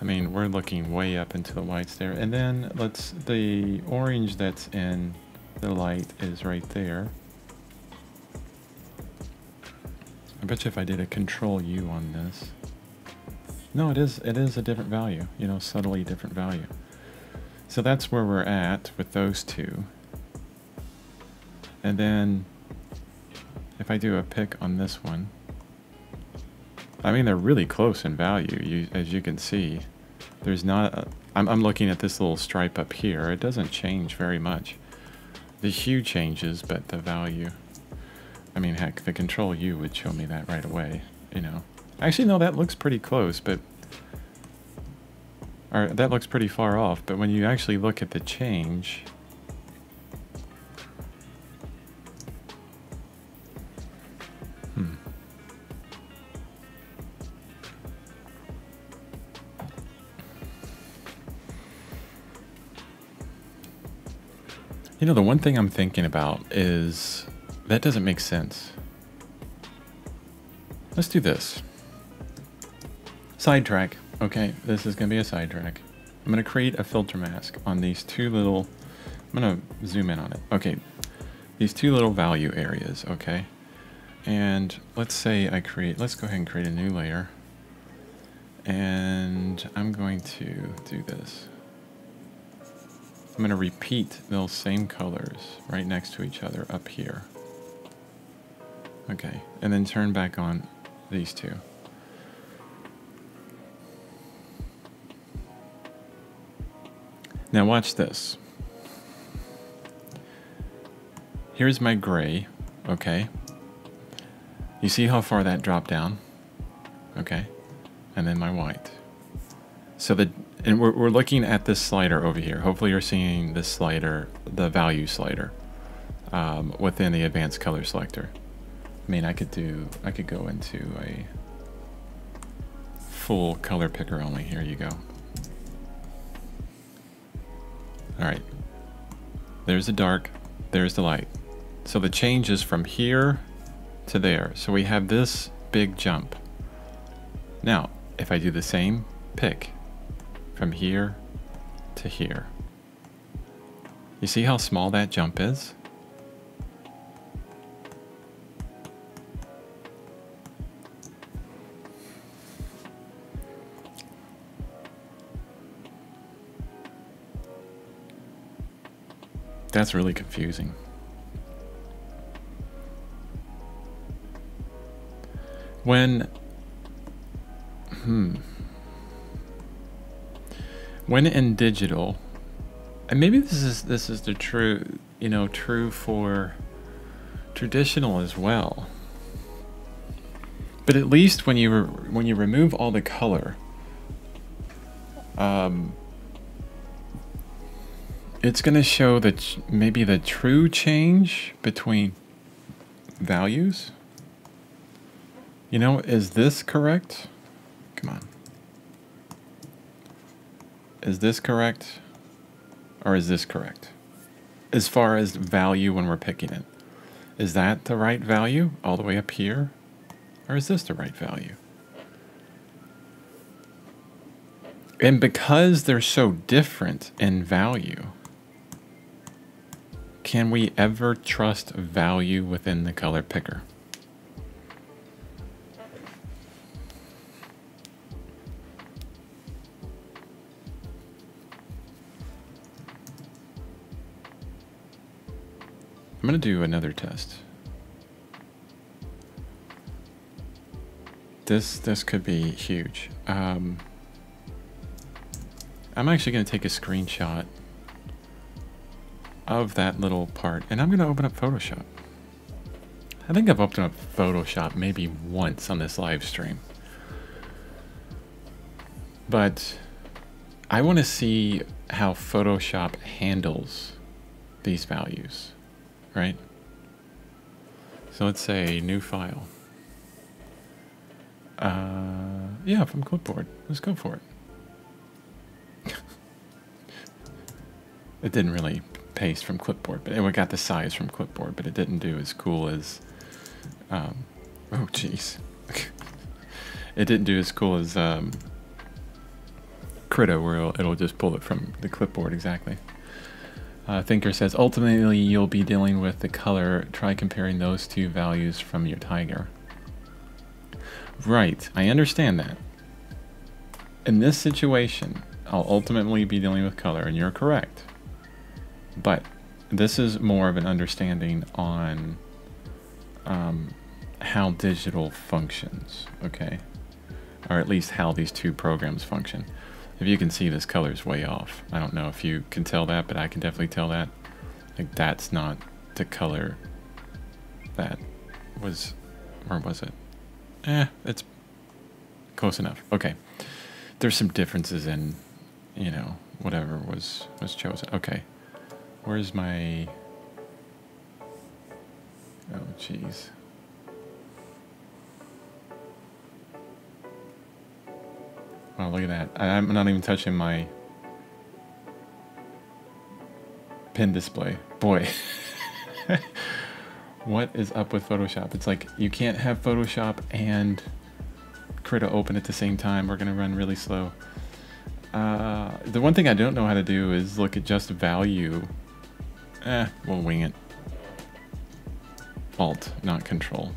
I mean, we're looking way up into the whites there. And then let's, the orange that's in the light is right there. I bet you if I did a control U on this. No, it is, it is a different value, you know, subtly different value. So that's where we're at with those two. And then if I do a pick on this one, I mean, they're really close in value, you, as you can see. There's not... A, I'm, I'm looking at this little stripe up here. It doesn't change very much. The hue changes, but the value... I mean, heck, the control U would show me that right away, you know. Actually, no, that looks pretty close, but... Or that looks pretty far off, but when you actually look at the change... You know, the one thing I'm thinking about is that doesn't make sense. Let's do this. Sidetrack. Okay, this is going to be a sidetrack. I'm going to create a filter mask on these two little... I'm going to zoom in on it. Okay, these two little value areas, okay? And let's say I create... Let's go ahead and create a new layer. And I'm going to do this. I'm going to repeat those same colors right next to each other up here. Okay, and then turn back on these two. Now watch this. Here's my gray, okay? You see how far that dropped down? Okay, and then my white. So the and we're, we're looking at this slider over here. Hopefully you're seeing this slider, the value slider, um, within the advanced color selector. I mean, I could do, I could go into a full color picker only. Here you go. All right. There's the dark, there's the light. So the change is from here to there. So we have this big jump. Now, if I do the same pick, from here to here. You see how small that jump is? That's really confusing. When, hmm, when in digital, and maybe this is this is the true, you know, true for traditional as well. But at least when you when you remove all the color, um, it's going to show that maybe the true change between values. You know, is this correct? Come on. Is this correct? Or is this correct? As far as value when we're picking it. Is that the right value all the way up here? Or is this the right value? And because they're so different in value, can we ever trust value within the color picker? I'm going to do another test. This this could be huge. Um, I'm actually going to take a screenshot of that little part, and I'm going to open up Photoshop. I think I've opened up Photoshop maybe once on this live stream. But I want to see how Photoshop handles these values right? So let's say new file. Uh, yeah, from clipboard. Let's go for it. it didn't really paste from clipboard, but it got the size from clipboard, but it didn't do as cool as. Um, oh, jeez. it didn't do as cool as um, Krita, where it'll, it'll just pull it from the clipboard exactly. Uh, Thinker says, ultimately you'll be dealing with the color. Try comparing those two values from your tiger. Right, I understand that. In this situation, I'll ultimately be dealing with color, and you're correct. But this is more of an understanding on um, how digital functions, okay? Or at least how these two programs function. If you can see this color is way off. I don't know if you can tell that, but I can definitely tell that. Like that's not the color that was, or was it? Eh, it's close enough. Okay. There's some differences in, you know, whatever was was chosen. Okay. Where's my Oh jeez. Oh, look at that. I'm not even touching my pen display. Boy. what is up with Photoshop? It's like you can't have Photoshop and Krita open at the same time. We're going to run really slow. Uh, the one thing I don't know how to do is look at just value. Eh, we'll wing it. Alt, not Control.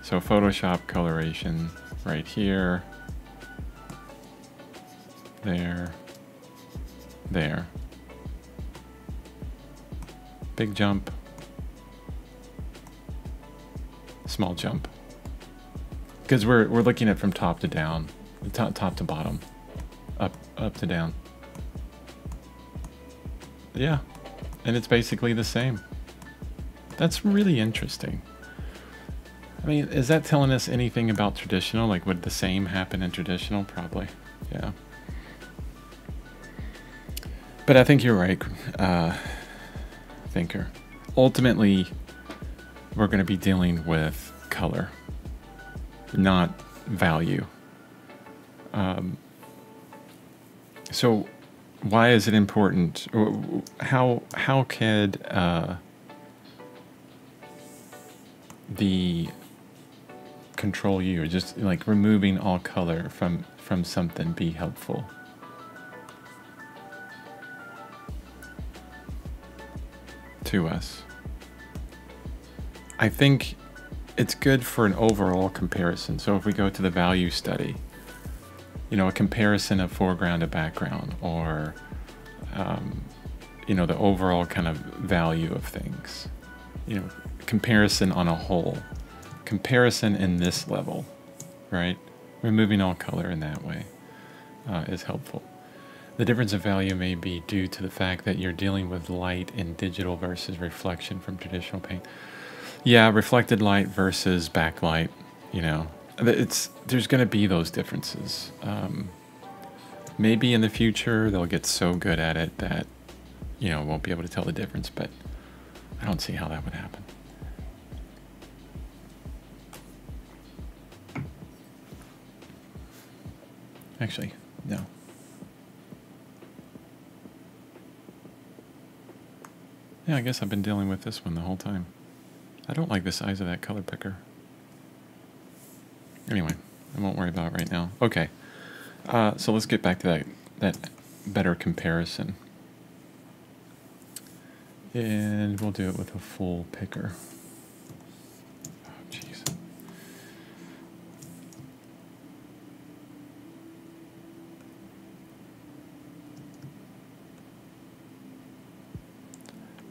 So Photoshop coloration right here, there, there. Big jump, small jump. Because we're, we're looking at from top to down, top, top to bottom, up, up to down. Yeah, and it's basically the same. That's really interesting. I mean, is that telling us anything about traditional? Like, would the same happen in traditional? Probably, yeah. But I think you're right, uh, Thinker. Ultimately, we're going to be dealing with color, not value. Um, so, why is it important? How how could uh, the control you, just like removing all color from from something be helpful? To us. I think it's good for an overall comparison. So if we go to the value study, you know, a comparison of foreground to background or, um, you know, the overall kind of value of things, you know, comparison on a whole, comparison in this level, right? Removing all color in that way uh, is helpful. The difference of value may be due to the fact that you're dealing with light in digital versus reflection from traditional paint. Yeah, reflected light versus backlight, you know, it's there's going to be those differences. Um, maybe in the future they'll get so good at it that you know won't be able to tell the difference, but I don't see how that would happen. Actually, no. Yeah, I guess I've been dealing with this one the whole time. I don't like the size of that color picker. Anyway, I won't worry about it right now. Okay, uh, so let's get back to that, that better comparison. And we'll do it with a full picker. Oh, jeez.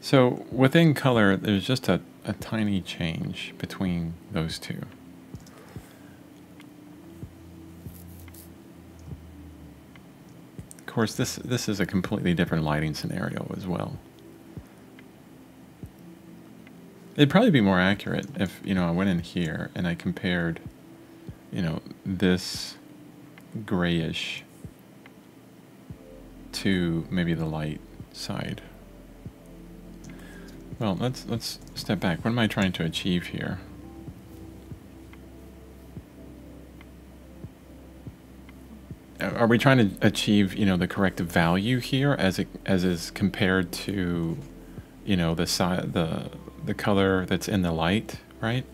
So within color, there's just a, a tiny change between those two. Of course, this this is a completely different lighting scenario as well. It'd probably be more accurate if, you know, I went in here and I compared, you know, this grayish to maybe the light side. Well, let's let's step back. What am I trying to achieve here? Uh, are we trying to achieve you know the correct value here as it as is compared to you know the si- the the color that's in the light right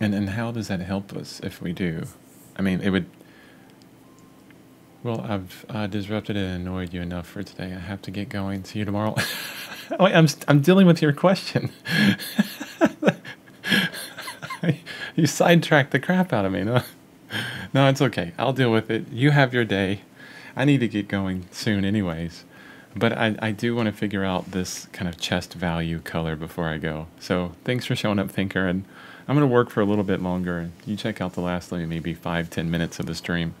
and and how does that help us if we do i mean it would well i've uh, disrupted and annoyed you enough for today i have to get going see you tomorrow oh, I'm, I'm dealing with your question you sidetracked the crap out of me. No, no, it's okay. I'll deal with it. You have your day. I need to get going soon, anyways. But I, I do want to figure out this kind of chest value color before I go. So thanks for showing up, Thinker. And I'm going to work for a little bit longer. You check out the last maybe five, ten minutes of the stream.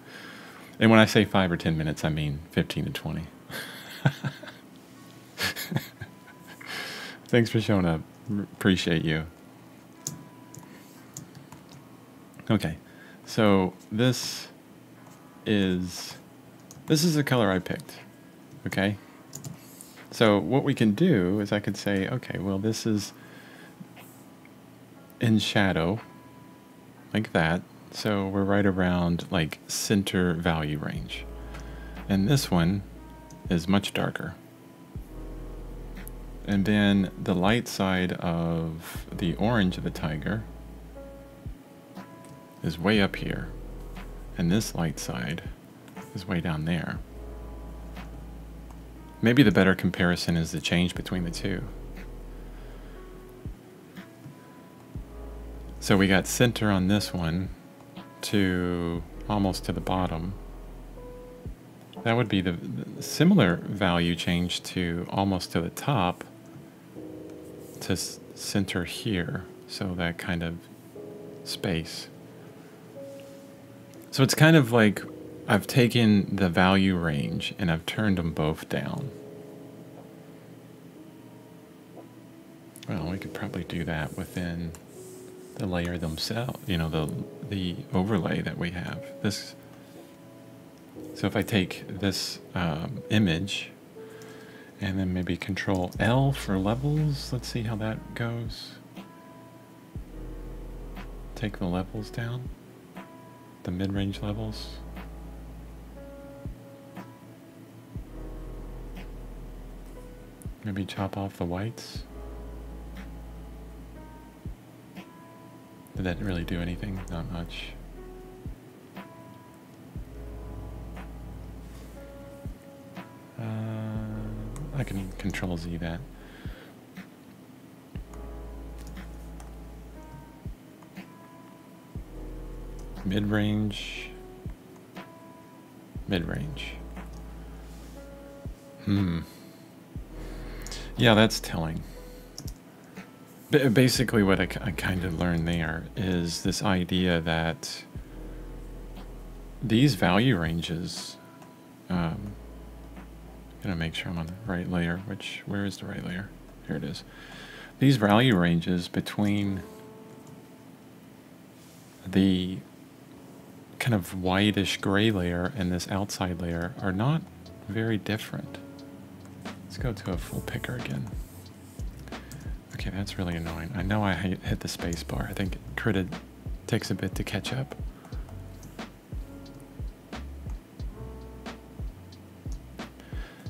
And when I say five or ten minutes, I mean 15 to 20. thanks for showing up. Appreciate you. Okay, so this is this is the color I picked. Okay, so what we can do is I could say, okay, well this is in shadow, like that. So we're right around like center value range, and this one is much darker. And then the light side of the orange of the tiger is way up here, and this light side is way down there. Maybe the better comparison is the change between the two. So we got center on this one to almost to the bottom. That would be the, the similar value change to almost to the top to center here. So that kind of space. So it's kind of like I've taken the value range and I've turned them both down. Well, we could probably do that within the layer themselves, you know, the, the overlay that we have. This. So if I take this um, image and then maybe control L for levels, let's see how that goes. Take the levels down the mid-range levels. Maybe chop off the whites. Did that really do anything? Not much. Uh, I can control Z that. Mid-range. Mid-range. Hmm. Yeah, that's telling. Basically, what I, I kind of learned there is this idea that these value ranges, um, gonna make sure I'm on the right layer, which, where is the right layer? Here it is. These value ranges between the kind of whitish gray layer and this outside layer are not very different. Let's go to a full picker again. Okay, that's really annoying. I know I hit the space bar. I think Krita takes a bit to catch up.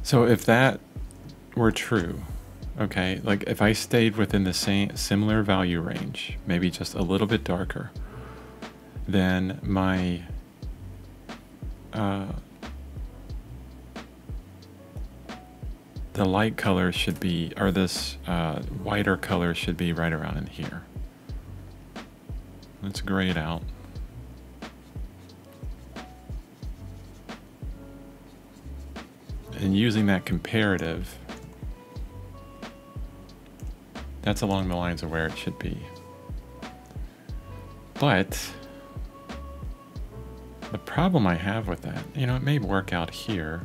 So if that were true, okay, like if I stayed within the same similar value range, maybe just a little bit darker, then my uh, the light color should be, or this uh, whiter color should be right around in here. Let's gray it out. And using that comparative, that's along the lines of where it should be. But the problem I have with that, you know, it may work out here.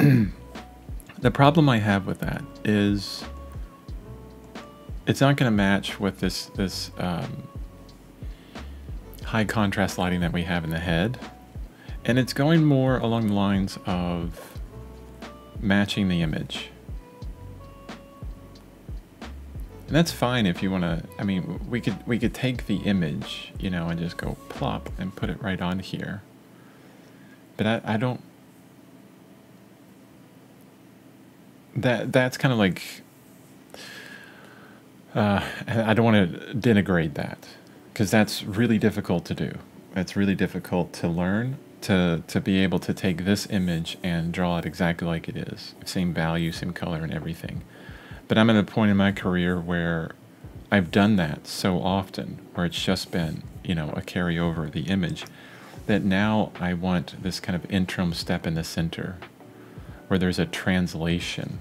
the problem I have with that is it's not going to match with this this um, high contrast lighting that we have in the head, and it's going more along the lines of matching the image. And that's fine if you want to, I mean, we could, we could take the image, you know, and just go plop and put it right on here. But I, I don't, that, that's kind of like, uh, I don't want to denigrate that because that's really difficult to do. It's really difficult to learn to to be able to take this image and draw it exactly like it is, same value, same color, and everything. But I'm at a point in my career where I've done that so often, where it's just been, you know, a carryover of the image, that now I want this kind of interim step in the center where there's a translation.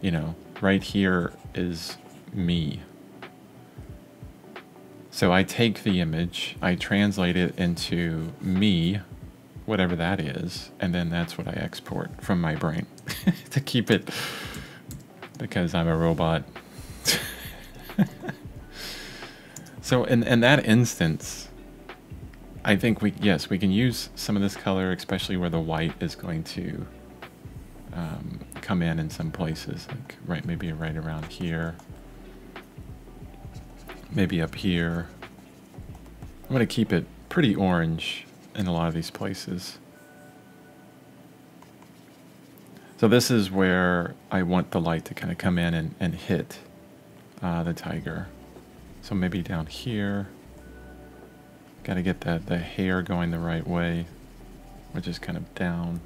You know, right here is me. So I take the image, I translate it into me, whatever that is, and then that's what I export from my brain to keep it because I'm a robot. so in, in that instance, I think we, yes, we can use some of this color, especially where the white is going to um, come in in some places, like right, maybe right around here, maybe up here. I'm going to keep it pretty orange in a lot of these places. So this is where I want the light to kind of come in and, and hit uh, the tiger. So maybe down here. Got to get that the hair going the right way, which is kind of down.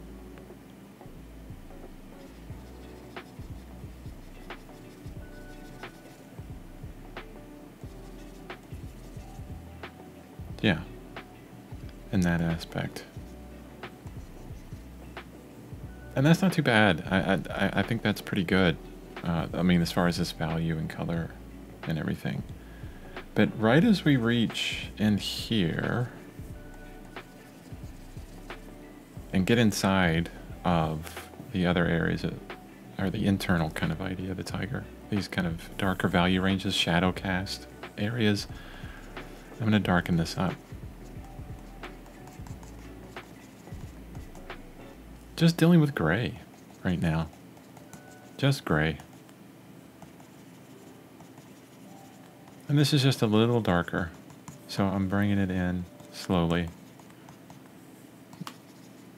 Yeah, in that aspect. And that's not too bad. I, I, I think that's pretty good. Uh, I mean, as far as this value and color and everything. But right as we reach in here and get inside of the other areas, of, or the internal kind of idea of the tiger, these kind of darker value ranges, shadow cast areas, I'm going to darken this up. Just dealing with gray right now. Just gray. And this is just a little darker. So I'm bringing it in slowly.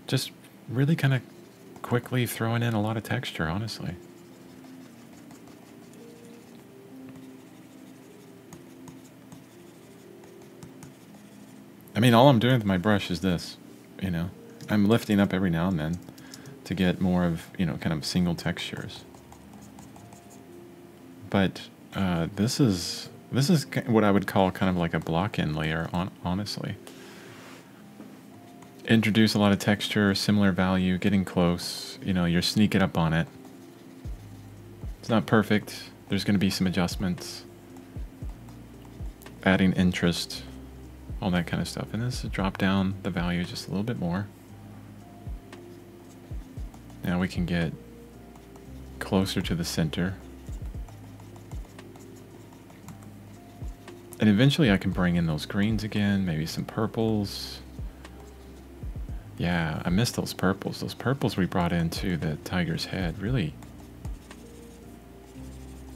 Just really kind of quickly throwing in a lot of texture, honestly. I mean, all I'm doing with my brush is this, you know. I'm lifting up every now and then to get more of, you know, kind of single textures. But uh, this is this is what I would call kind of like a block-in layer, on, honestly. Introduce a lot of texture, similar value, getting close. You know, you're sneaking up on it. It's not perfect. There's going to be some adjustments. Adding interest, all that kind of stuff. And this drop down the value just a little bit more. Now we can get closer to the center. And eventually I can bring in those greens again, maybe some purples. Yeah, I missed those purples. Those purples we brought into the tiger's head really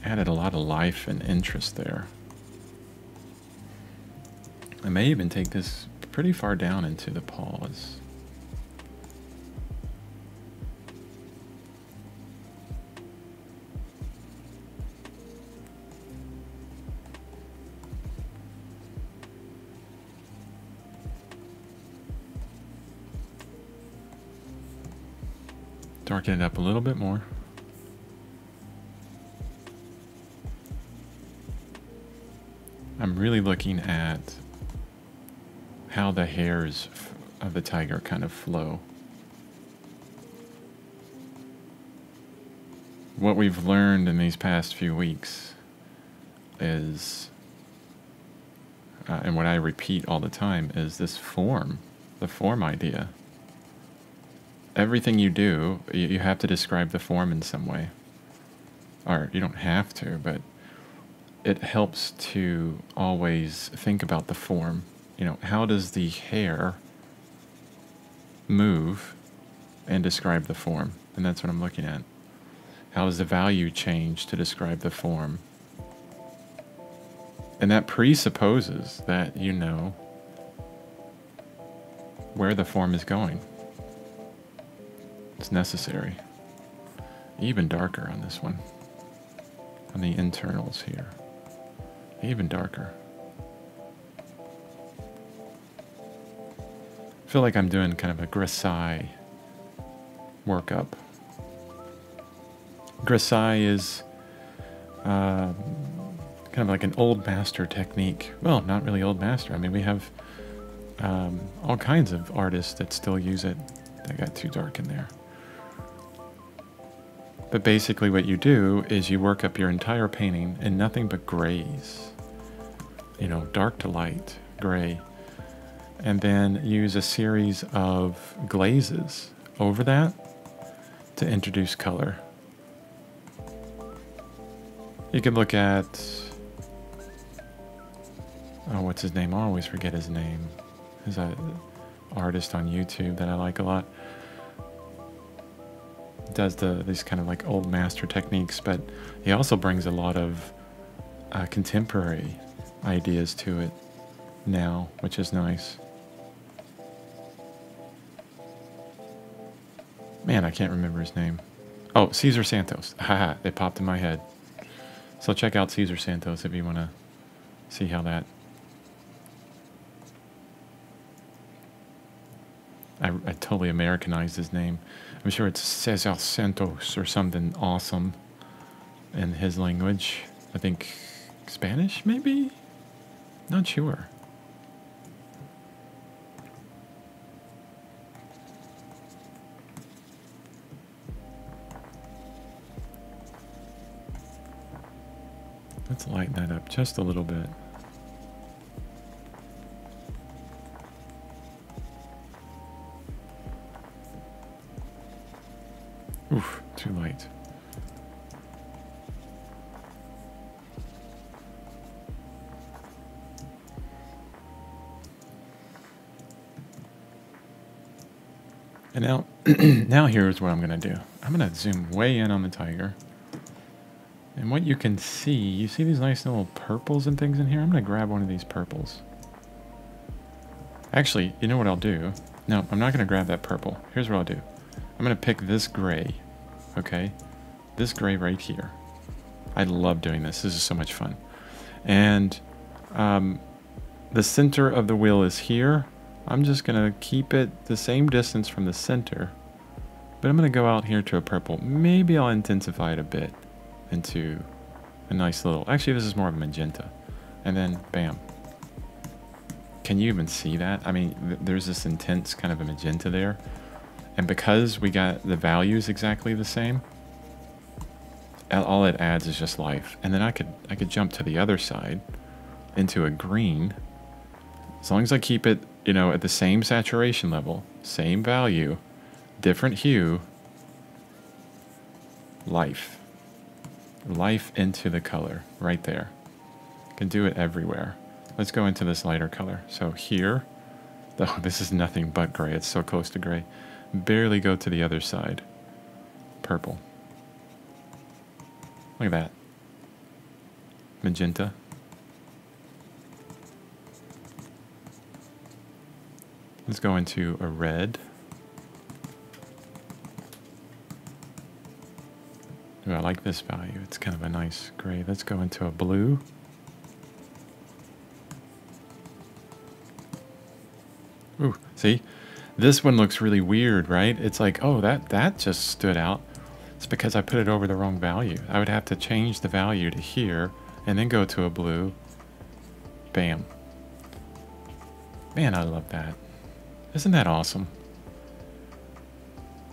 added a lot of life and interest there. I may even take this pretty far down into the paws. darken it up a little bit more. I'm really looking at how the hairs of the tiger kind of flow. What we've learned in these past few weeks is, uh, and what I repeat all the time, is this form, the form idea everything you do, you, you have to describe the form in some way. Or you don't have to, but it helps to always think about the form. You know, how does the hair move and describe the form? And that's what I'm looking at. How does the value change to describe the form? And that presupposes that you know where the form is going. It's necessary. Even darker on this one. On the internals here. Even darker. Feel like I'm doing kind of a grisaille workup. Grisaille is uh, kind of like an old master technique. Well, not really old master. I mean, we have um, all kinds of artists that still use it. That got too dark in there. But basically what you do is you work up your entire painting in nothing but grays. You know, dark to light, gray. And then use a series of glazes over that to introduce color. You could look at, oh, what's his name? I always forget his name. He's an artist on YouTube that I like a lot. Does the these kind of like old master techniques, but he also brings a lot of uh, contemporary ideas to it now, which is nice. Man, I can't remember his name. Oh, Caesar Santos. Haha, it popped in my head. So check out Caesar Santos if you want to see how that. I, I totally Americanized his name. I'm sure it's Cesar Santos or something awesome in his language. I think Spanish, maybe? Not sure. Let's lighten that up just a little bit. Oof, too light. And now, now here's what I'm going to do. I'm going to zoom way in on the tiger. And what you can see, you see these nice little purples and things in here? I'm going to grab one of these purples. Actually, you know what I'll do? No, I'm not going to grab that purple. Here's what I'll do. I'm going to pick this gray, okay? This gray right here. I love doing this. This is so much fun. And um, the center of the wheel is here. I'm just going to keep it the same distance from the center. But I'm going to go out here to a purple. Maybe I'll intensify it a bit into a nice little, actually this is more of a magenta. And then bam. Can you even see that? I mean, th there's this intense kind of a magenta there. And because we got the values exactly the same, all it adds is just life. And then I could I could jump to the other side into a green. As long as I keep it, you know, at the same saturation level, same value, different hue, life life into the color right there. can do it everywhere. Let's go into this lighter color. So here, though this is nothing but gray. It's so close to gray. Barely go to the other side. Purple. Look at that. Magenta. Let's go into a red. Ooh, I like this value. It's kind of a nice gray. Let's go into a blue. Ooh, see? This one looks really weird, right? It's like, oh, that, that just stood out. It's because I put it over the wrong value. I would have to change the value to here and then go to a blue. Bam. Man, I love that. Isn't that awesome?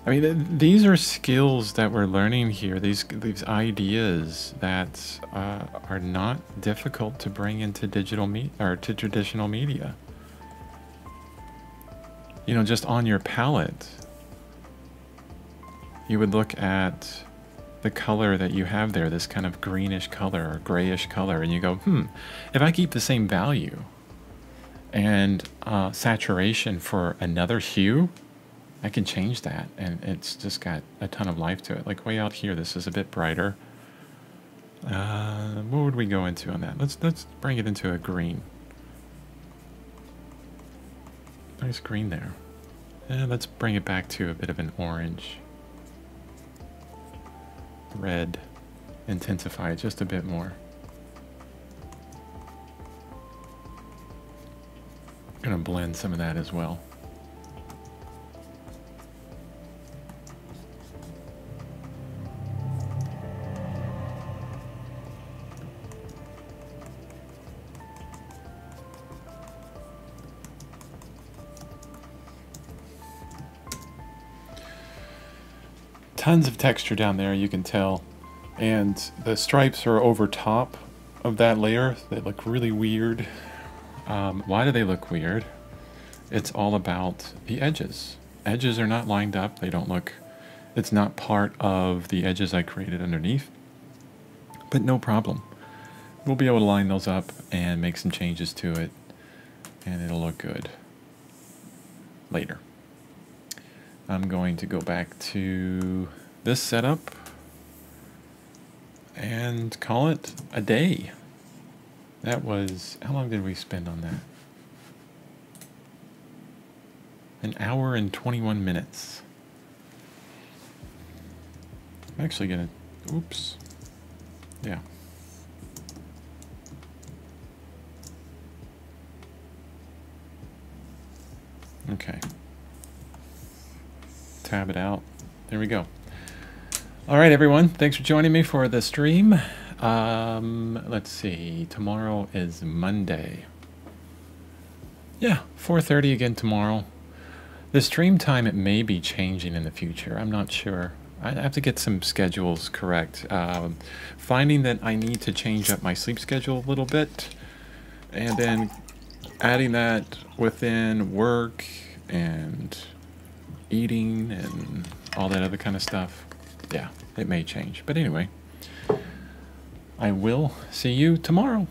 I mean, th these are skills that we're learning here. These these ideas that uh, are not difficult to bring into digital me or to traditional media. You know, just on your palette, you would look at the color that you have there, this kind of greenish color or grayish color, and you go, hmm, if I keep the same value and uh, saturation for another hue, I can change that and it's just got a ton of life to it. Like way out here, this is a bit brighter. Uh, what would we go into on that? Let's let's bring it into a green. Nice green there. And let's bring it back to a bit of an orange. Red. Intensify it just a bit more. Gonna blend some of that as well. Tons of texture down there, you can tell. And the stripes are over top of that layer. They look really weird. Um, why do they look weird? It's all about the edges. Edges are not lined up. They don't look, it's not part of the edges I created underneath. But no problem. We'll be able to line those up and make some changes to it. And it'll look good later. I'm going to go back to this setup and call it a day. That was, how long did we spend on that? An hour and 21 minutes. I'm actually gonna, oops. Yeah. Okay tab it out. There we go. All right, everyone. Thanks for joining me for the stream. Um, let's see. Tomorrow is Monday. Yeah, 4.30 again tomorrow. The stream time, it may be changing in the future. I'm not sure. I have to get some schedules correct. Um, finding that I need to change up my sleep schedule a little bit. And then adding that within work and eating and all that other kind of stuff, yeah, it may change. But anyway, I will see you tomorrow.